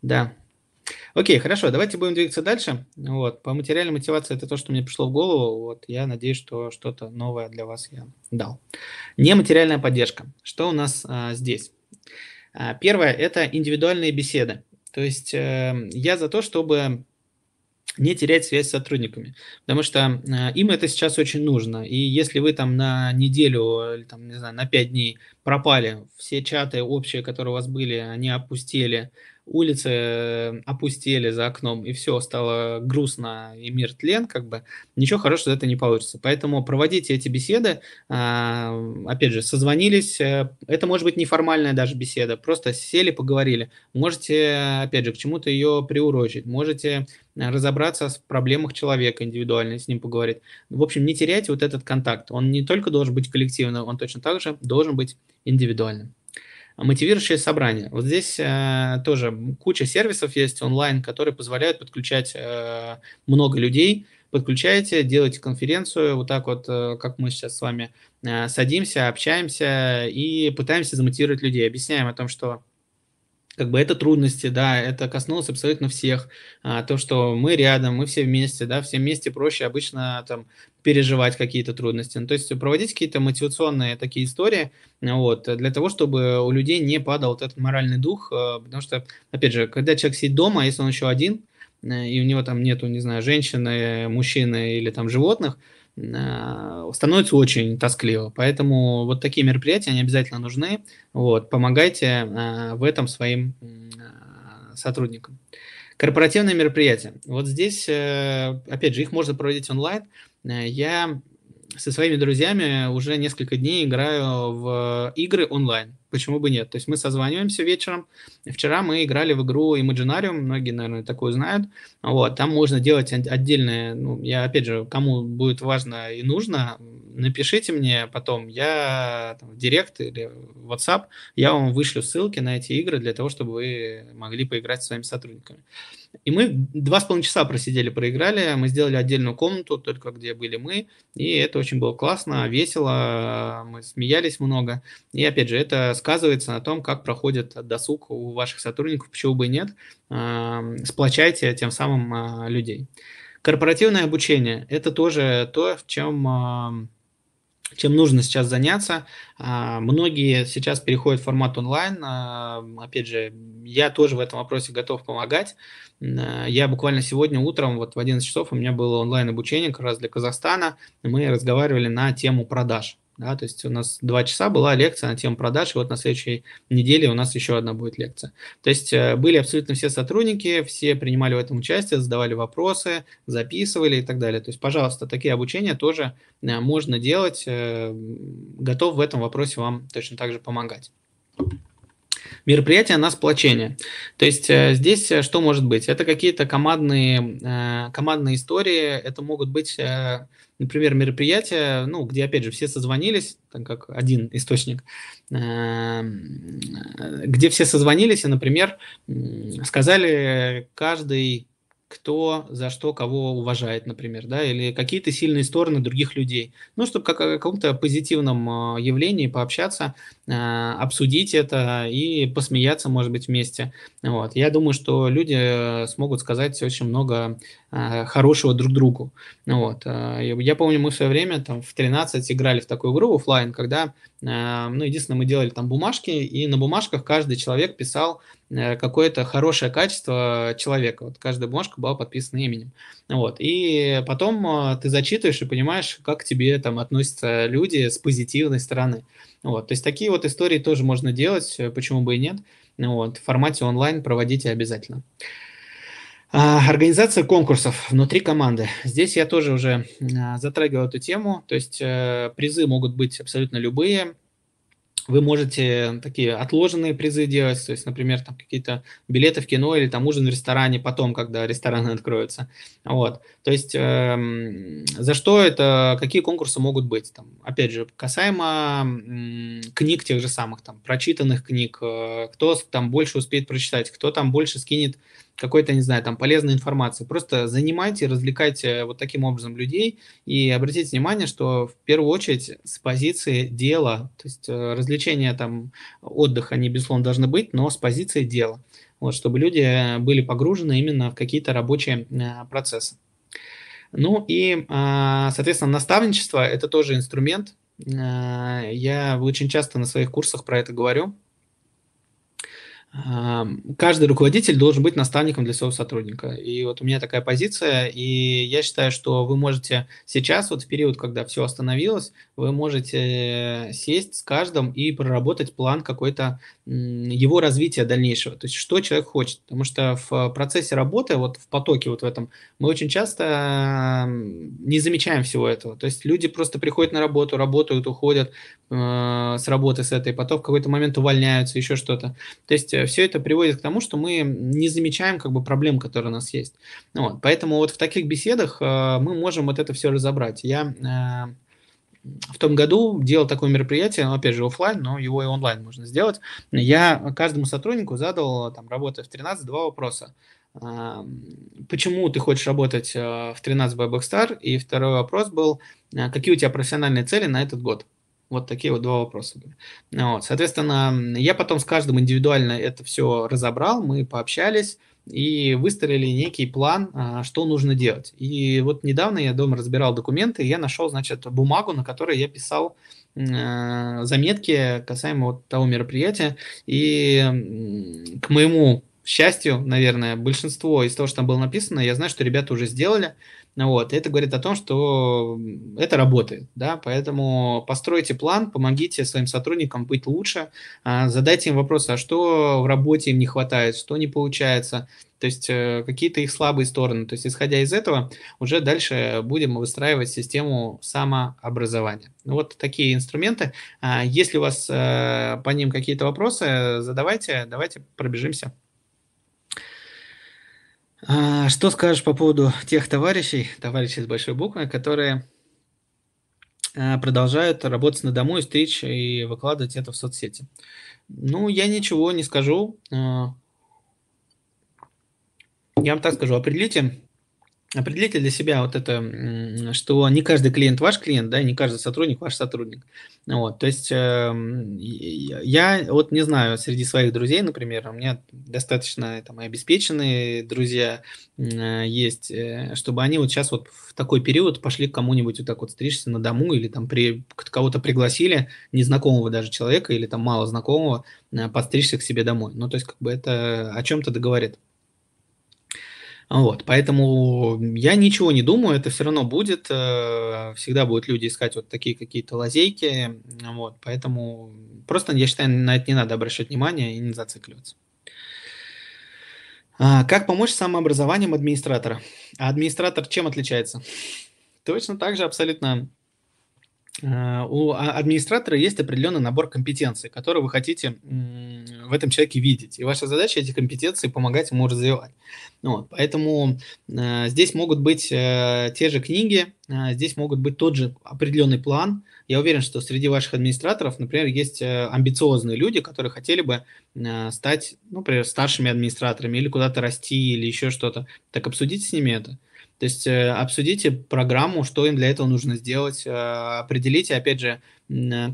Да. Окей, хорошо, давайте будем двигаться дальше. Вот, по материальной мотивации это то, что мне пришло в голову. Вот, я надеюсь, что что-то новое для вас я дал. Нематериальная поддержка. Что у нас а, здесь? А, первое – это индивидуальные беседы. То есть э, я за то, чтобы не терять связь с сотрудниками, потому что э, им это сейчас очень нужно. И если вы там на неделю или там, не знаю, на пять дней пропали, все чаты общие, которые у вас были, они опустили, улицы э, опустили за окном, и все, стало грустно, и мир тлен, как бы, ничего хорошего из этого не получится. Поэтому проводите эти беседы, а, опять же, созвонились, э, это может быть неформальная даже беседа, просто сели, поговорили. Можете, опять же, к чему-то ее приурочить, можете разобраться в проблемах человека индивидуально, с ним поговорить. В общем, не теряйте вот этот контакт. Он не только должен быть коллективным, он точно так же должен быть индивидуальным мотивирующее собрание. Вот здесь э, тоже куча сервисов есть онлайн, которые позволяют подключать э, много людей. Подключаете, делаете конференцию, вот так вот, э, как мы сейчас с вами э, садимся, общаемся и пытаемся замотивировать людей. Объясняем о том, что как бы это трудности, да, это коснулось абсолютно всех. А, то, что мы рядом, мы все вместе, да, все вместе проще обычно там переживать какие-то трудности. Ну, то есть проводить какие-то мотивационные такие истории, вот, для того, чтобы у людей не падал вот этот моральный дух, а, потому что, опять же, когда человек сидит дома, если он еще один, э, и у него там нету, не знаю, женщины, мужчины или там животных, становится очень тоскливо. Поэтому вот такие мероприятия, они обязательно нужны. Вот, помогайте а, в этом своим а, сотрудникам. Корпоративные мероприятия. Вот здесь, э, опять же, их можно проводить онлайн. Э, я со своими друзьями уже несколько дней играю в игры онлайн. Почему бы нет? То есть мы созваниваемся вечером. Вчера мы играли в игру Imaginarium, многие, наверное, такую знают. Вот, там можно делать отдельные, ну, я, опять же, кому будет важно и нужно, напишите мне потом, я там, в Директ или в WhatsApp, я вам вышлю ссылки на эти игры для того, чтобы вы могли поиграть с своими сотрудниками. И мы два с половиной часа просидели, проиграли, мы сделали отдельную комнату, только где были мы, и это очень было классно, весело, мы смеялись много. И опять же, это сказывается на том, как проходит досуг у ваших сотрудников, почему бы и нет, сплочайте тем самым а, людей. Корпоративное обучение – это тоже то, в чем чем нужно сейчас заняться. А, многие сейчас переходят в формат онлайн. А, опять же, я тоже в этом вопросе готов помогать. А, я буквально сегодня утром, вот в 11 часов у меня было онлайн-обучение как раз для Казахстана. Мы разговаривали на тему продаж. Да, то есть у нас два часа была лекция на тему продаж, и вот на следующей неделе у нас еще одна будет лекция. То есть э, были абсолютно все сотрудники, все принимали в этом участие, задавали вопросы, записывали и так далее. То есть, пожалуйста, такие обучения тоже э, можно делать. Э, готов в этом вопросе вам точно так же помогать мероприятие на сплочение. То есть здесь что может быть? Это какие-то командные, командные истории, это могут быть например, мероприятие, ну, где, опять же, все созвонились, так как один источник, где все созвонились и, например, сказали каждый кто за что кого уважает, например, да, или какие-то сильные стороны других людей. Ну, чтобы как о каком-то позитивном а, явлении пообщаться, а, обсудить это и посмеяться, может быть, вместе. Вот. Я думаю, что люди э, смогут сказать очень много хорошего друг другу. Вот. Я помню, мы в свое время там в 13 играли в такую игру офлайн, когда, ну, единственное, мы делали там бумажки, и на бумажках каждый человек писал Э, какое-то хорошее качество человека. Вот каждая бумажка была подписана именем. Вот. И потом э, ты зачитываешь и понимаешь, как к тебе там относятся люди с позитивной стороны. Вот. То есть такие вот истории тоже можно делать, э, почему бы и нет. Вот. В формате онлайн проводите обязательно. А, организация конкурсов внутри команды. Здесь я тоже уже а, затрагивал эту тему. То есть э, призы могут быть абсолютно любые. Вы можете такие отложенные призы делать, то есть, например, там какие-то билеты в кино или там ужин в ресторане потом, когда рестораны откроются. Вот. То есть, э, за что это, какие конкурсы могут быть? Там, опять же, касаемо э, книг тех же самых, там, прочитанных книг, э, кто там больше успеет прочитать, кто там больше скинет какой-то, не знаю, там полезной информации. Просто занимайте, развлекайте вот таким образом людей и обратите внимание, что в первую очередь с позиции дела, то есть э, развлечения там, отдых, они, безусловно, должны быть, но с позиции дела, вот, чтобы люди были погружены именно в какие-то рабочие э, процессы. Ну и, а, соответственно, наставничество – это тоже инструмент. Э, я очень часто на своих курсах про это говорю – каждый руководитель должен быть наставником для своего сотрудника. И вот у меня такая позиция, и я считаю, что вы можете сейчас, вот в период, когда все остановилось, вы можете сесть с каждым и проработать план какой-то его развития дальнейшего, то есть что человек хочет. Потому что в процессе работы, вот в потоке вот в этом, мы очень часто не замечаем всего этого. То есть люди просто приходят на работу, работают, уходят э, с работы с этой, потом в какой-то момент увольняются, еще что-то. То есть э, все это приводит к тому, что мы не замечаем как бы проблем, которые у нас есть. Вот. Поэтому вот в таких беседах э, мы можем вот это все разобрать. Я э, в том году делал такое мероприятие, ну, опять же, офлайн, но его и онлайн можно сделать. Я каждому сотруднику задал, там, работая в 13, два вопроса. Почему ты хочешь работать э, в 13 by Backstar? И второй вопрос был, э, какие у тебя профессиональные цели на этот год? Вот такие вот два вопроса были. Вот, соответственно, я потом с каждым индивидуально это все разобрал, мы пообщались, и выстроили некий план, а, что нужно делать. И вот недавно я дома разбирал документы, и я нашел, значит, бумагу, на которой я писал а, заметки касаемо вот того мероприятия. И к моему счастью, наверное, большинство из того, что там было написано, я знаю, что ребята уже сделали. Вот, это говорит о том, что это работает, да, поэтому постройте план, помогите своим сотрудникам быть лучше, а, задайте им вопросы, а что в работе им не хватает, что не получается, то есть э, какие-то их слабые стороны. То есть исходя из этого уже дальше будем выстраивать систему самообразования. Ну, вот такие инструменты. А, если у вас э, по ним какие-то вопросы, задавайте, давайте пробежимся. А, что скажешь по поводу тех товарищей, товарищей с большой буквы, которые а, продолжают работать на дому и стричь и выкладывать это в соцсети? Ну, я ничего не скажу. А, я вам так скажу, определите, Определите для себя вот это, что не каждый клиент ваш клиент, да, не каждый сотрудник ваш сотрудник. Вот, то есть э, я вот не знаю, среди своих друзей, например, у меня достаточно там обеспеченные друзья э, есть, э, чтобы они вот сейчас вот в такой период пошли к кому-нибудь вот так вот стричься на дому или там при, кого-то пригласили, незнакомого даже человека или там мало знакомого, э, подстричься к себе домой. Ну, то есть как бы это о чем-то договорит. Вот, поэтому я ничего не думаю, это все равно будет, э, всегда будут люди искать вот такие какие-то лазейки, вот, поэтому просто, я считаю, на это не надо обращать внимание и не зацикливаться. А, как помочь самообразованием администратора? А администратор чем отличается? Точно так же абсолютно у а, администратора есть определенный набор компетенций, которые вы хотите в этом человеке видеть. И ваша задача эти компетенции помогать ему развивать. Вот, поэтому э, здесь могут быть э, те же книги, э, здесь могут быть тот же определенный план. Я уверен, что среди ваших администраторов, например, есть э, амбициозные люди, которые хотели бы э, стать, ну, например, старшими администраторами или куда-то расти или еще что-то. Так обсудите с ними это. То есть э, обсудите программу, что им для этого нужно сделать, э, определите, опять же,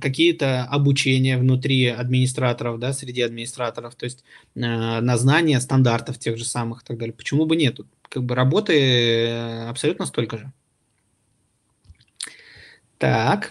какие-то обучения внутри администраторов, да, среди администраторов, то есть э, на знание стандартов тех же самых и так далее. Почему бы нет? Как бы работы абсолютно столько же. Так.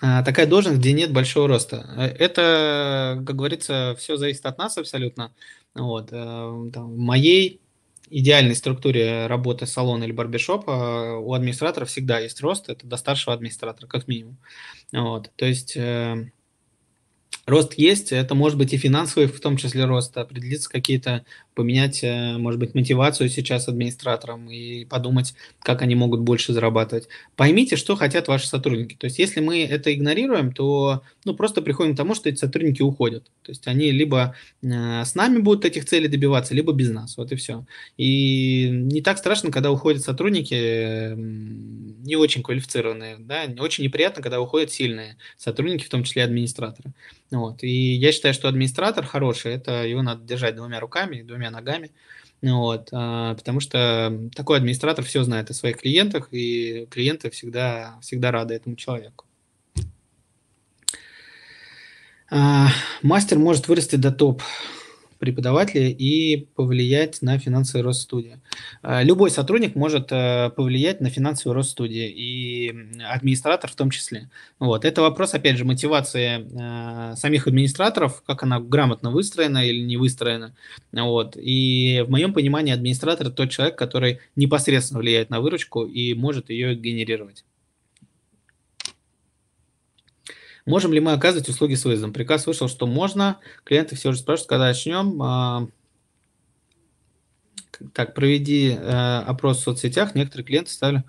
А, такая должность, где нет большого роста. Это, как говорится, все зависит от нас абсолютно. Вот, э, там, в моей идеальной структуре работы салона или барбершопа э, у администратора всегда есть рост, это до старшего администратора, как минимум. Вот, то есть э, рост есть, это может быть и финансовый, в том числе рост, определиться какие-то, поменять, э, может быть, мотивацию сейчас администраторам и подумать, как они могут больше зарабатывать. Поймите, что хотят ваши сотрудники. То есть, если мы это игнорируем, то ну, просто приходим к тому, что эти сотрудники уходят. То есть, они либо э, с нами будут этих целей добиваться, либо без нас. Вот и все. И не так страшно, когда уходят сотрудники не очень квалифицированные. Да? Очень неприятно, когда уходят сильные сотрудники, в том числе администраторы. Вот. И я считаю, что администратор хороший, это его надо держать двумя руками, двумя ногами. Вот, а, потому что такой администратор все знает о своих клиентах, и клиенты всегда, всегда рады этому человеку. А, мастер может вырасти до топ преподавателя и повлиять на финансовый рост студии. А, любой сотрудник может э, повлиять на финансовый рост студии, и администратор в том числе. Вот. Это вопрос, опять же, мотивации э, самих администраторов, как она грамотно выстроена или не выстроена. Вот. И в моем понимании администратор – тот человек, который непосредственно влияет на выручку и может ее генерировать. Можем ли мы оказывать услуги с выездом? Приказ вышел, что можно. Клиенты все уже спрашивают, когда начнем. А, так, проведи э, опрос в соцсетях. Некоторые клиенты стали,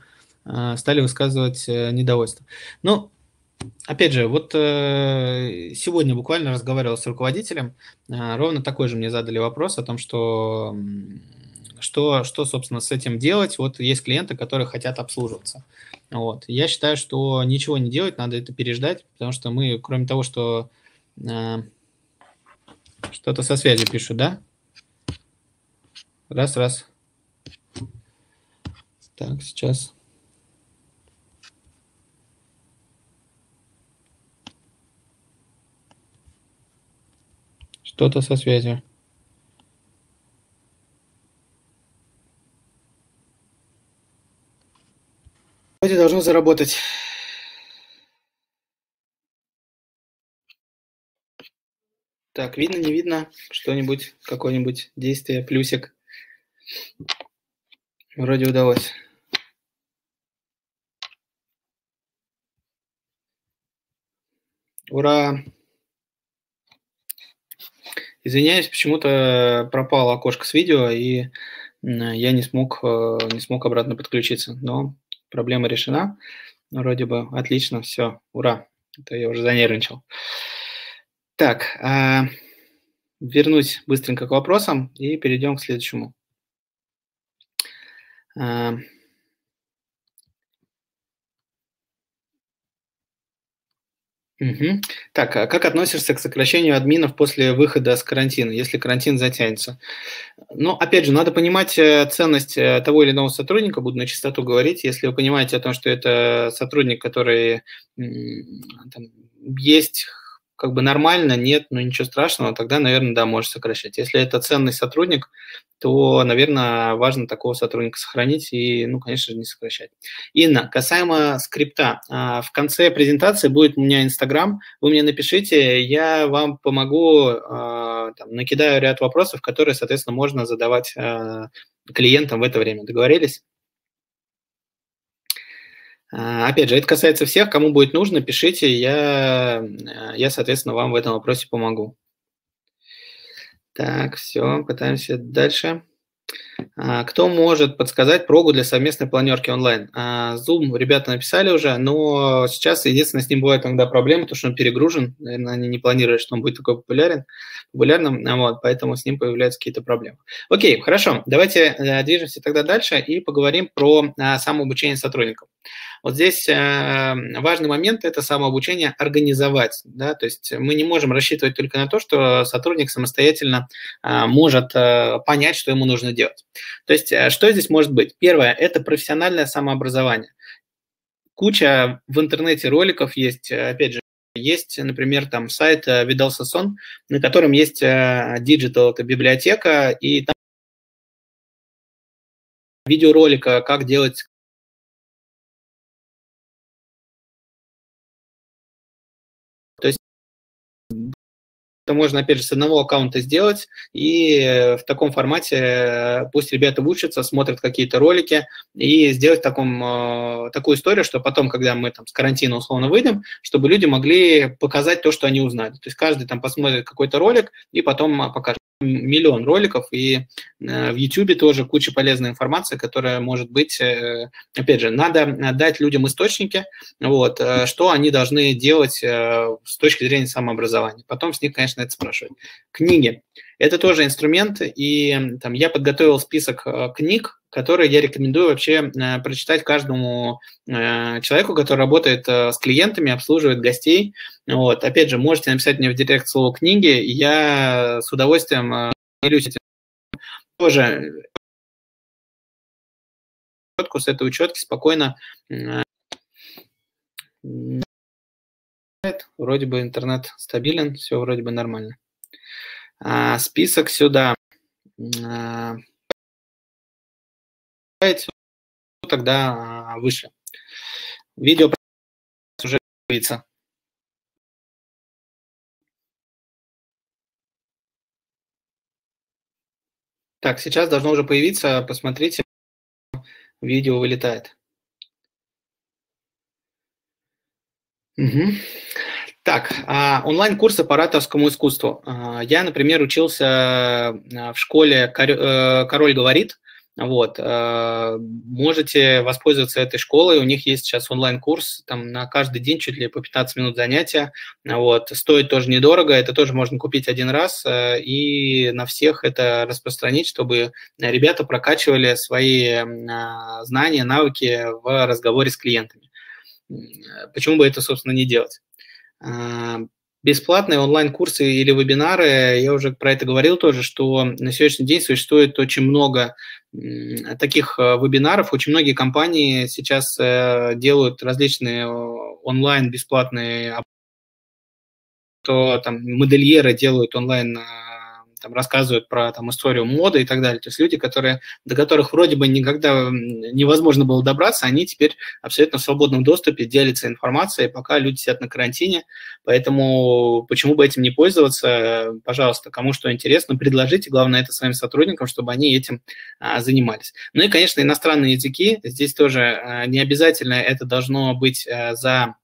э, стали высказывать э, недовольство. Ну, опять же, вот сегодня буквально разговаривал с руководителем. Ровно такой же мне задали вопрос о том, что что, что, собственно, с этим делать. Вот есть клиенты, которые хотят обслуживаться. Вот. Я считаю, что ничего не делать, надо это переждать, потому что мы, кроме того, что э, что-то со связью пишут, да? Раз, раз. Так, сейчас. Что-то со связью. Вроде должно заработать. Так, видно, не видно? Что-нибудь, какое-нибудь действие, плюсик. Вроде удалось. Ура! Извиняюсь, почему-то пропало окошко с видео, и я не смог, э, не смог обратно подключиться. Но проблема решена. Вроде бы отлично, все, ура. Это я уже занервничал. Так, э, вернусь быстренько к вопросам и перейдем к следующему. Э, Угу. Так, а как относишься к сокращению админов после выхода с карантина, если карантин затянется? Ну, опять же, надо понимать э, ценность э, того или иного сотрудника, буду на чистоту говорить. Если вы понимаете о том, что это сотрудник, который там, есть как бы нормально, нет, ну ничего страшного, тогда, наверное, да, можешь сокращать. Если это ценный сотрудник, то, наверное, важно такого сотрудника сохранить и, ну, конечно же, не сокращать. Инна, касаемо скрипта, а, в конце презентации будет у меня Инстаграм, вы мне напишите, я вам помогу, а, там, накидаю ряд вопросов, которые, соответственно, можно задавать а, клиентам в это время. Договорились? А, опять же, это касается всех, кому будет нужно, пишите, я, я, соответственно, вам в этом вопросе помогу. Так, все, пытаемся дальше. А, кто может подсказать прогу для совместной планерки онлайн? А, Zoom ребята написали уже, но сейчас единственное с ним бывает иногда проблема, то что он перегружен, наверное, они не планировали, что он будет такой популярен, популярным, вот, поэтому с ним появляются какие-то проблемы. Окей, хорошо, давайте э, движемся тогда дальше и поговорим про а, самообучение сотрудников. Вот здесь э, важный момент – это самообучение организовать. Да? То есть мы не можем рассчитывать только на то, что сотрудник самостоятельно э, может э, понять, что ему нужно делать. То есть что здесь может быть? Первое – это профессиональное самообразование. Куча в интернете роликов есть, опять же, есть, например, там сайт Видалсасон, на котором есть Digital, это библиотека, и там видеоролика, как делать То можно, опять же, с одного аккаунта сделать, и в таком формате э, пусть ребята учатся, смотрят какие-то ролики, и сделать таком, э, такую историю, что потом, когда мы там с карантина условно выйдем, чтобы люди могли показать то, что они узнали. То есть каждый там посмотрит какой-то ролик, и потом покажет миллион роликов, и э, в YouTube тоже куча полезной информации, которая может быть, э, опять же, надо дать людям источники, вот, э, что они должны делать с точки зрения самообразования. Потом с них, конечно, это спрашивать. Книги. Это тоже инструмент, и там, я подготовил список книг, которые я рекомендую вообще прочитать каждому человеку, который работает с клиентами, обслуживает гостей. Вот. Опять же, можете написать мне в директ слово «книги», и я с удовольствием делюсь этим. Тоже с этой учетки спокойно вроде бы интернет стабилен, все вроде бы нормально. А, список сюда. А, тогда выше. Видео уже появится. Так, сейчас должно уже появиться, посмотрите, видео вылетает. Угу. Так, а, онлайн-курсы по ораторскому искусству. А, я, например, учился а, в школе э, «Король говорит», вот, можете воспользоваться этой школой, у них есть сейчас онлайн-курс, там на каждый день чуть ли по 15 минут занятия, вот, стоит тоже недорого, это тоже можно купить один раз и на всех это распространить, чтобы ребята прокачивали свои знания, навыки в разговоре с клиентами. Почему бы это, собственно, не делать? А, бесплатные онлайн-курсы или вебинары, я уже про это говорил тоже, что на сегодняшний день существует очень много таких э, вебинаров. Очень многие компании сейчас э, делают различные онлайн бесплатные, то там модельеры делают онлайн а, там, рассказывают про там, историю моды и так далее. То есть люди, которые, до которых вроде бы никогда невозможно было добраться, они теперь абсолютно в свободном доступе делятся информацией, пока люди сидят на карантине. Поэтому почему бы этим не пользоваться? Пожалуйста, кому что интересно, предложите, главное, это своим сотрудникам, чтобы они этим а, занимались. Ну и, конечно, иностранные языки. Здесь тоже а, не обязательно это должно быть а, за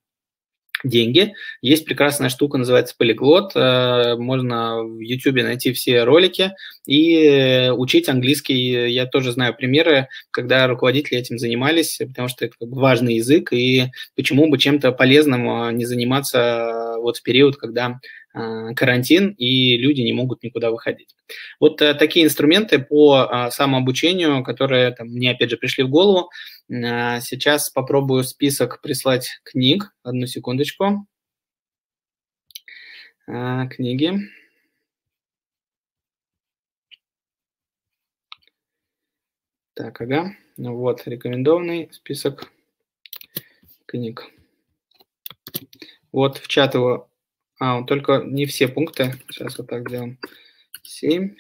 деньги. Есть прекрасная штука, называется полиглот. Э, можно в YouTube найти все ролики и учить английский. Я тоже знаю примеры, когда руководители этим занимались, потому что это важный язык, и почему бы чем-то полезным а, не заниматься вот в период, когда а, карантин, и люди не могут никуда выходить. Вот э, такие инструменты по а, самообучению, которые там, мне, опять же, пришли в голову. А, сейчас попробую список прислать книг. Одну секундочку. Книги. Так, ага. Ну вот, рекомендованный список книг. Вот в чат его а, он только не все пункты. Сейчас вот так сделаем. 7.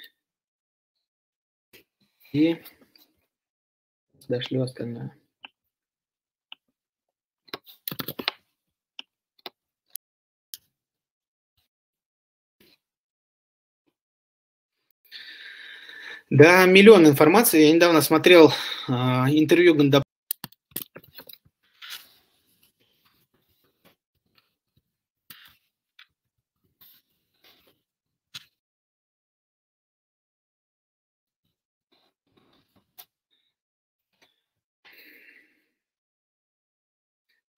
И дошлю остальное. Да, миллион информации. Я недавно смотрел э, интервью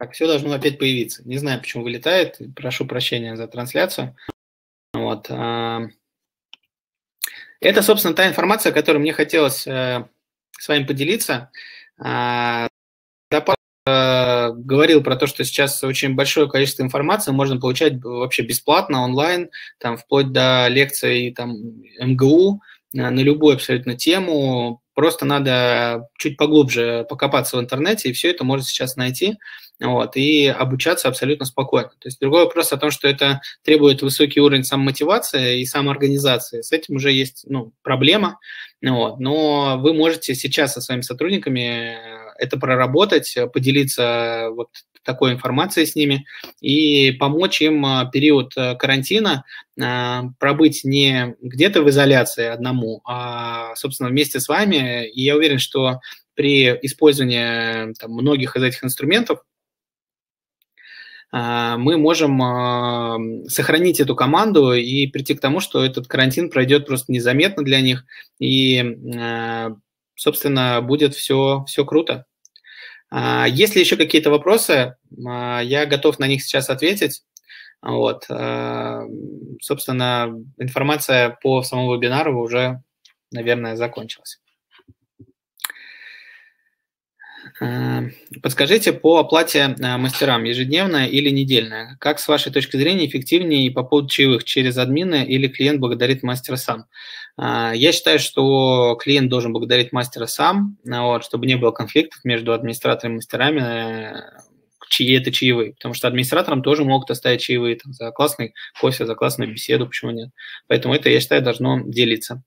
Так, все должно опять появиться. Не знаю, почему вылетает. Прошу прощения за трансляцию. Вот. А, это, собственно, та информация, которой мне хотелось э, с вами поделиться. А, э, говорил про то, что сейчас очень большое количество информации можно получать вообще бесплатно, онлайн, там, вплоть до лекций там, МГУ э, на любую абсолютно тему. Просто надо чуть поглубже покопаться в интернете, и все это можно сейчас найти вот, и обучаться абсолютно спокойно. То есть другой вопрос о том, что это требует высокий уровень самомотивации и самоорганизации. С этим уже есть ну, проблема, вот, но вы можете сейчас со своими сотрудниками это проработать, поделиться вот такой информацией с ними и помочь им период карантина пробыть не где-то в изоляции одному, а, собственно, вместе с вами. И я уверен, что при использовании там, многих из этих инструментов а, мы можем а, сохранить эту команду и прийти к тому, что этот карантин пройдет просто незаметно для них, и, а, собственно, будет все, все круто. Есть ли еще какие-то вопросы, я готов на них сейчас ответить. Вот. Собственно, информация по самому вебинару уже, наверное, закончилась. Э, подскажите по оплате э, мастерам, ежедневная или недельная? Как с вашей точки зрения эффективнее и по поводу чаевых, через админы или клиент благодарит мастера сам? Э, я считаю, что клиент должен благодарить мастера сам, вот, чтобы не было конфликтов между администраторами и мастерами, чьи это чаевые, потому что администраторам тоже могут оставить чаевые там, за классный кофе, за классную беседу, почему нет. Поэтому это, я считаю, должно делиться.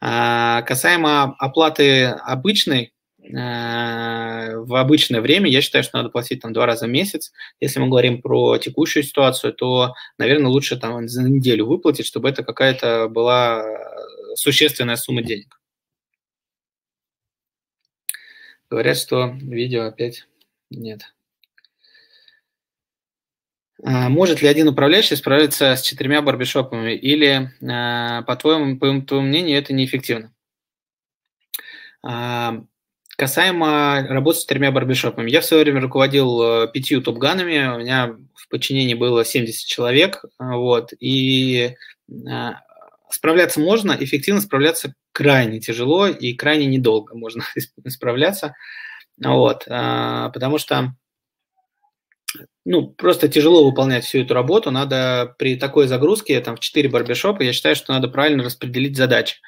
Касаемо оплаты обычной, Э, в обычное время я считаю, что надо платить там два раза в месяц. Если мы говорим про текущую ситуацию, то, наверное, лучше там за неделю выплатить, чтобы это какая-то была существенная сумма денег. Говорят, что видео опять нет. А, может ли один управляющий справиться с четырьмя барбершопами? Или, э, по твоему, по твоему мнению, это неэффективно? Касаемо работы с тремя барбершопами. Я в свое время руководил э, пятью топ-ганами, у меня в подчинении было 70 человек, вот, и э, справляться можно, эффективно справляться крайне тяжело и крайне недолго можно справляться, вот, э, потому что ну, просто тяжело выполнять всю эту работу. Надо при такой загрузке, там, в 4 барбершопа, я считаю, что надо правильно распределить задачи.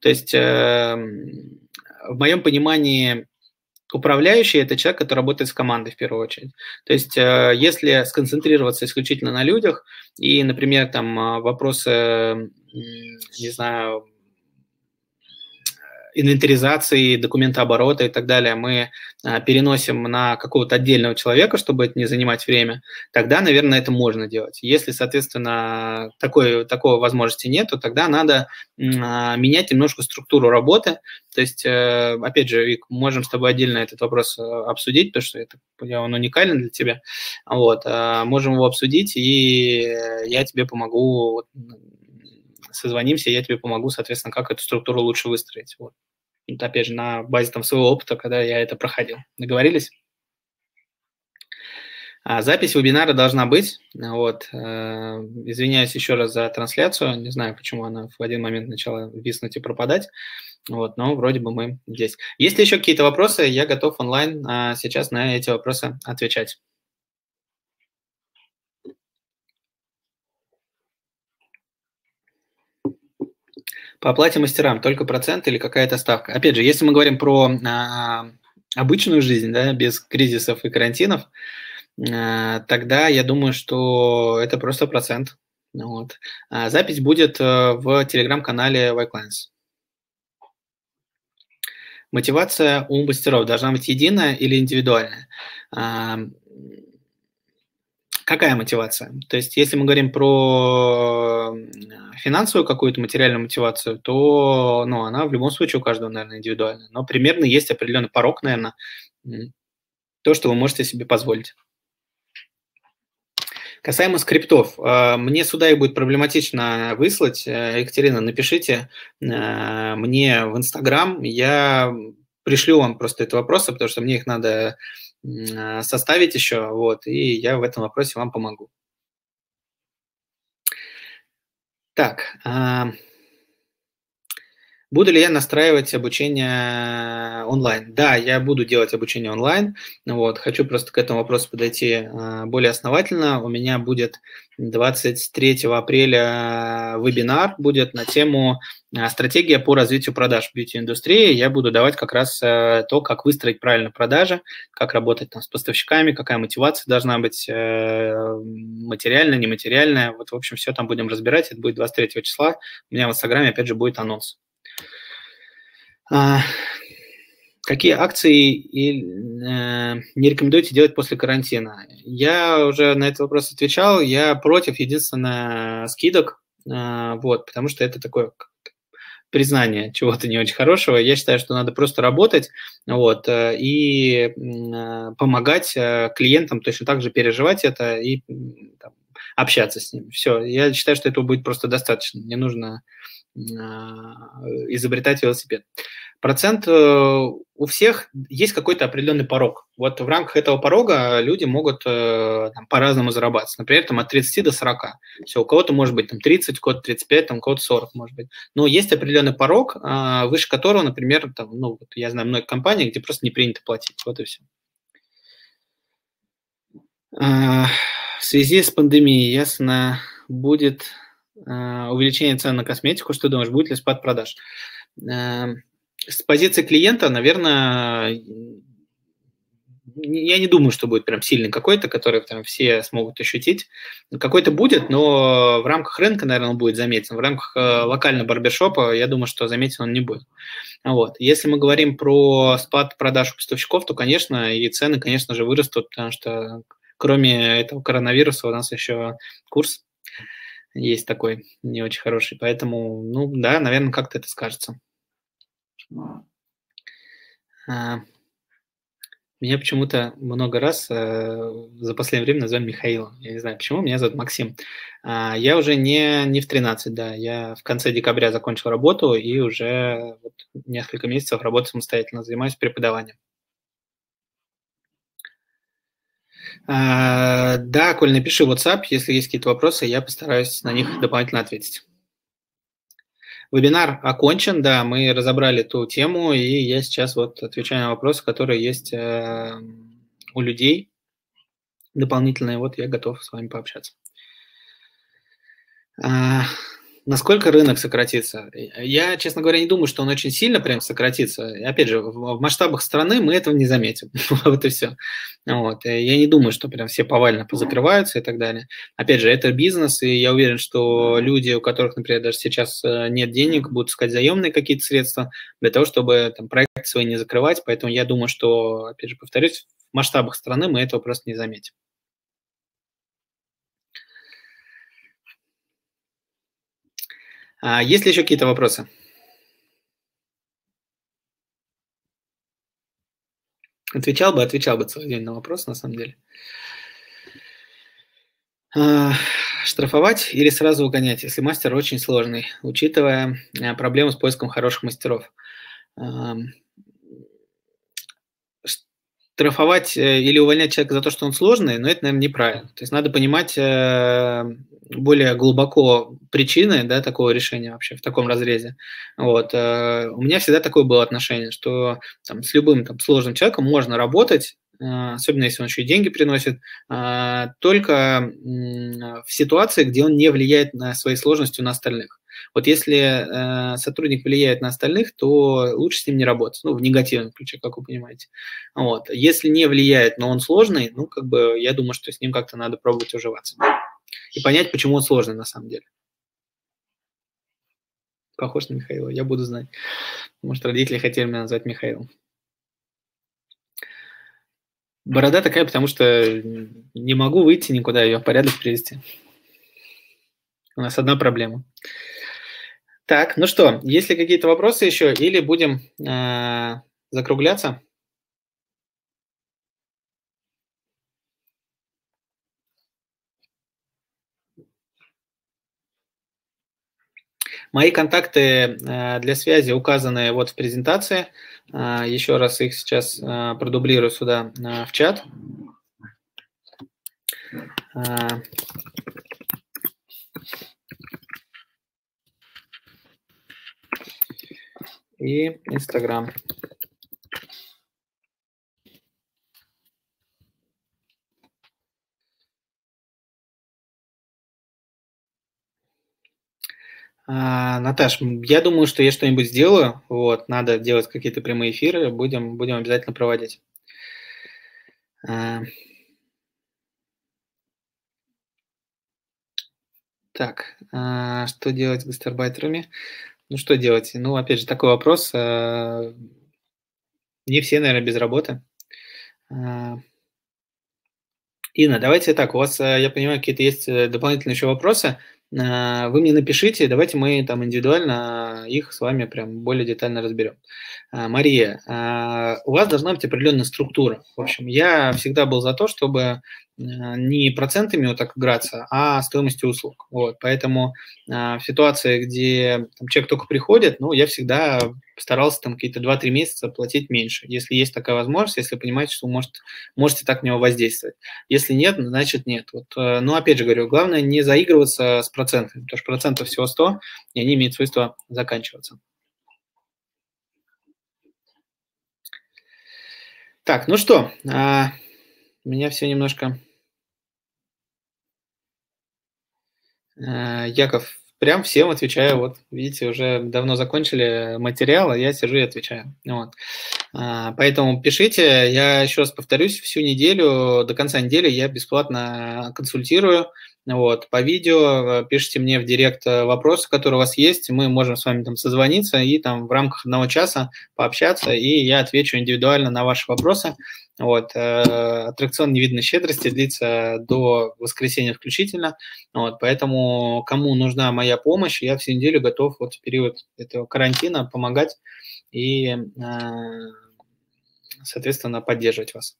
То есть э, в моем понимании управляющий – это человек, который работает с командой в первую очередь. То есть э, если сконцентрироваться исключительно на людях и, например, там э, вопросы, не знаю, инвентаризации, документооборота и так далее мы а, переносим на какого-то отдельного человека, чтобы это не занимать время, тогда, наверное, это можно делать. Если, соответственно, такой, такой возможности нет, то тогда надо а, менять немножко структуру работы. То есть, э, опять же, Вик, можем с тобой отдельно этот вопрос э, обсудить, потому что это, он уникален для тебя. Вот, а, можем его обсудить, и я тебе помогу созвонимся, я тебе помогу, соответственно, как эту структуру лучше выстроить. Вот. вот опять же, на базе там своего опыта, когда я это проходил. Договорились? А запись вебинара должна быть. Вот. Э, извиняюсь еще раз за трансляцию. Не знаю, почему она в один момент начала виснуть и пропадать. Вот, но вроде бы мы здесь. Есть ли еще какие-то вопросы? Я готов онлайн а, сейчас на эти вопросы отвечать. По оплате мастерам только процент или какая-то ставка? Опять же, если мы говорим про а, обычную жизнь, да, без кризисов и карантинов, а, тогда я думаю, что это просто процент. Вот. А запись будет а, в телеграм-канале White Мотивация у мастеров должна быть единая или индивидуальная? Какая мотивация? То есть, если мы говорим про финансовую какую-то материальную мотивацию, то ну, она в любом случае у каждого, наверное, индивидуальная. Но примерно есть определенный порог, наверное, то, что вы можете себе позволить. Касаемо скриптов, а, мне сюда их будет проблематично выслать. Э, Екатерина, напишите э, мне в Инстаграм, я пришлю вам просто эти вопросы, потому что мне их надо Э, составить еще, вот, и я в этом вопросе вам помогу. Так, а, Буду ли я настраивать обучение онлайн? Да, я буду делать обучение онлайн. Вот, хочу просто к этому вопросу подойти а, более основательно. У меня будет 23 апреля вебинар будет на тему а, стратегия по развитию продаж в бьюти-индустрии. Я буду давать как раз э, то, как выстроить правильно продажи, как работать там, с поставщиками, какая мотивация должна быть э, материальная, нематериальная. Вот, в общем, все там будем разбирать. Это будет 23 числа. У меня в Инстаграме, опять же, будет анонс. А, Какие акции э, не рекомендуете делать после карантина? Я уже на этот вопрос отвечал. Я против, единственное, скидок, э, вот, потому что это такое признание чего-то не очень хорошего. Я считаю, что надо просто работать вот, э, и э, помогать клиентам точно так же переживать это и там, общаться с ними. Все, я считаю, что этого будет просто достаточно. Не нужно изобретать велосипед процент э, у всех есть какой-то определенный порог. Вот в рамках этого порога люди могут э, там, по-разному зарабатывать. Например, там, от 30 до 40. Все, у кого-то может быть там, 30, у кого-то 35, там, у кого-то 40 может быть. Но есть определенный порог, а, выше которого, например, там, ну, вот я знаю многие компании, где просто не принято платить. Вот и все. А, в связи с пандемией, ясно, будет а, увеличение цен на косметику. Что думаешь, будет ли спад продаж? с позиции клиента, наверное, я не думаю, что будет прям сильный какой-то, который там все смогут ощутить. Какой-то будет, но в рамках рынка, наверное, он будет заметен. В рамках э, локального барбершопа, я думаю, что заметен он не будет. Вот. Если мы говорим про спад продаж у поставщиков, то, конечно, и цены, конечно же, вырастут, потому что кроме этого коронавируса у нас еще курс есть такой не очень хороший. Поэтому, ну да, наверное, как-то это скажется. А, меня почему-то много раз э, за последнее время называли Михаилом. Я не знаю, почему. Меня зовут Максим. А, я уже не, не в 13, да. Я в конце декабря закончил работу и уже вот несколько месяцев работаю самостоятельно, занимаюсь преподаванием. А, да, Коль, напиши в WhatsApp, если есть какие-то вопросы, я постараюсь на них дополнительно ответить. Вебинар окончен, да, мы разобрали ту тему, и я сейчас вот отвечаю на вопросы, которые есть э, у людей дополнительные. Вот я готов с вами пообщаться. А, Насколько рынок сократится? Я, честно говоря, не думаю, что он очень сильно прям сократится. Опять же, в масштабах страны мы этого не заметим. вот и все. Вот. Я не думаю, что прям все повально закрываются и так далее. Опять же, это бизнес, и я уверен, что люди, у которых, например, даже сейчас э, нет денег, будут искать заемные какие-то средства для того, чтобы там, проекты свои не закрывать. Поэтому я думаю, что, опять же, повторюсь, в масштабах страны мы этого просто не заметим. А есть ли еще какие-то вопросы? Отвечал бы, отвечал бы целый день на вопрос, на самом деле. А, штрафовать или сразу угонять, если мастер очень сложный, учитывая а, проблему с поиском хороших мастеров. Штрафовать э, или увольнять человека за то, что он сложный, но это, наверное, неправильно. То есть надо понимать э, более глубоко причины да, такого решения вообще в таком разрезе. Вот. Э, у меня всегда такое было отношение, что там, с любым там, сложным человеком можно работать, особенно если он еще и деньги приносит, только в ситуации, где он не влияет на своей сложностью на остальных. Вот если э, сотрудник влияет на остальных, то лучше с ним не работать, ну, в негативном ключе, как вы понимаете. Вот. Если не влияет, но он сложный, ну, как бы, я думаю, что с ним как-то надо пробовать уживаться и понять, почему он сложный на самом деле. Похож на Михаила, я буду знать. Может, родители хотели меня назвать Михаилом. Борода такая, потому что не могу выйти никуда, ее в порядок привести. У нас одна проблема. Так, ну что, есть ли какие-то вопросы еще, или будем э, закругляться? Мои контакты э, для связи указаны вот в презентации. Э, еще раз их сейчас э, продублирую сюда в чат. И Инстаграм. А, Наташ, я думаю, что я что-нибудь сделаю. Вот, надо делать какие-то прямые эфиры, будем, будем обязательно проводить. А, так, а, что делать с гастарбайтерами? Ну, что делать? Ну, опять же, такой вопрос. не все, наверное, без работы. А, Инна, давайте так, у вас, э, я понимаю, какие-то есть э, дополнительные еще вопросы. Вы мне напишите, давайте мы там индивидуально их с вами прям более детально разберем. Мария, у вас должна быть определенная структура. В общем, я всегда был за то, чтобы Э, не процентами вот так играться, а стоимостью услуг. Вот, поэтому э, в ситуации, где там, человек только приходит, ну, я всегда старался там какие-то 2-3 месяца платить меньше, если есть такая возможность, если понимаете, что может, можете так на него воздействовать. Если нет, значит нет. Вот, э, ну, опять же говорю, главное не заигрываться с процентами, потому что процентов всего 100, и они имеют свойство заканчиваться. Так, ну что, а, меня все немножко Яков, прям всем отвечаю. Вот, видите, уже давно закончили материал, а я сижу и отвечаю. Вот. А, поэтому пишите. Я еще раз повторюсь, всю неделю, до конца недели я бесплатно консультирую. Вот, по видео пишите мне в директ вопросы, которые у вас есть, мы можем с вами там созвониться и там в рамках одного часа пообщаться, и я отвечу индивидуально на ваши вопросы. Вот, э, аттракцион невидной щедрости длится до воскресенья включительно. Вот, поэтому кому нужна моя помощь, я всю неделю готов вот в период этого карантина помогать и, э, соответственно, поддерживать вас.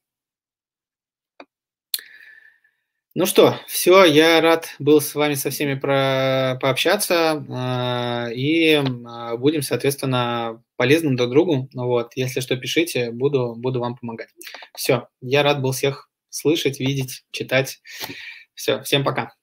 Ну что, все, я рад был с вами со всеми про, пообщаться э, и э, будем, соответственно, полезным друг другу. Ну вот, если что, пишите, буду, буду вам помогать. Все, я рад был всех слышать, видеть, читать. Все, всем пока.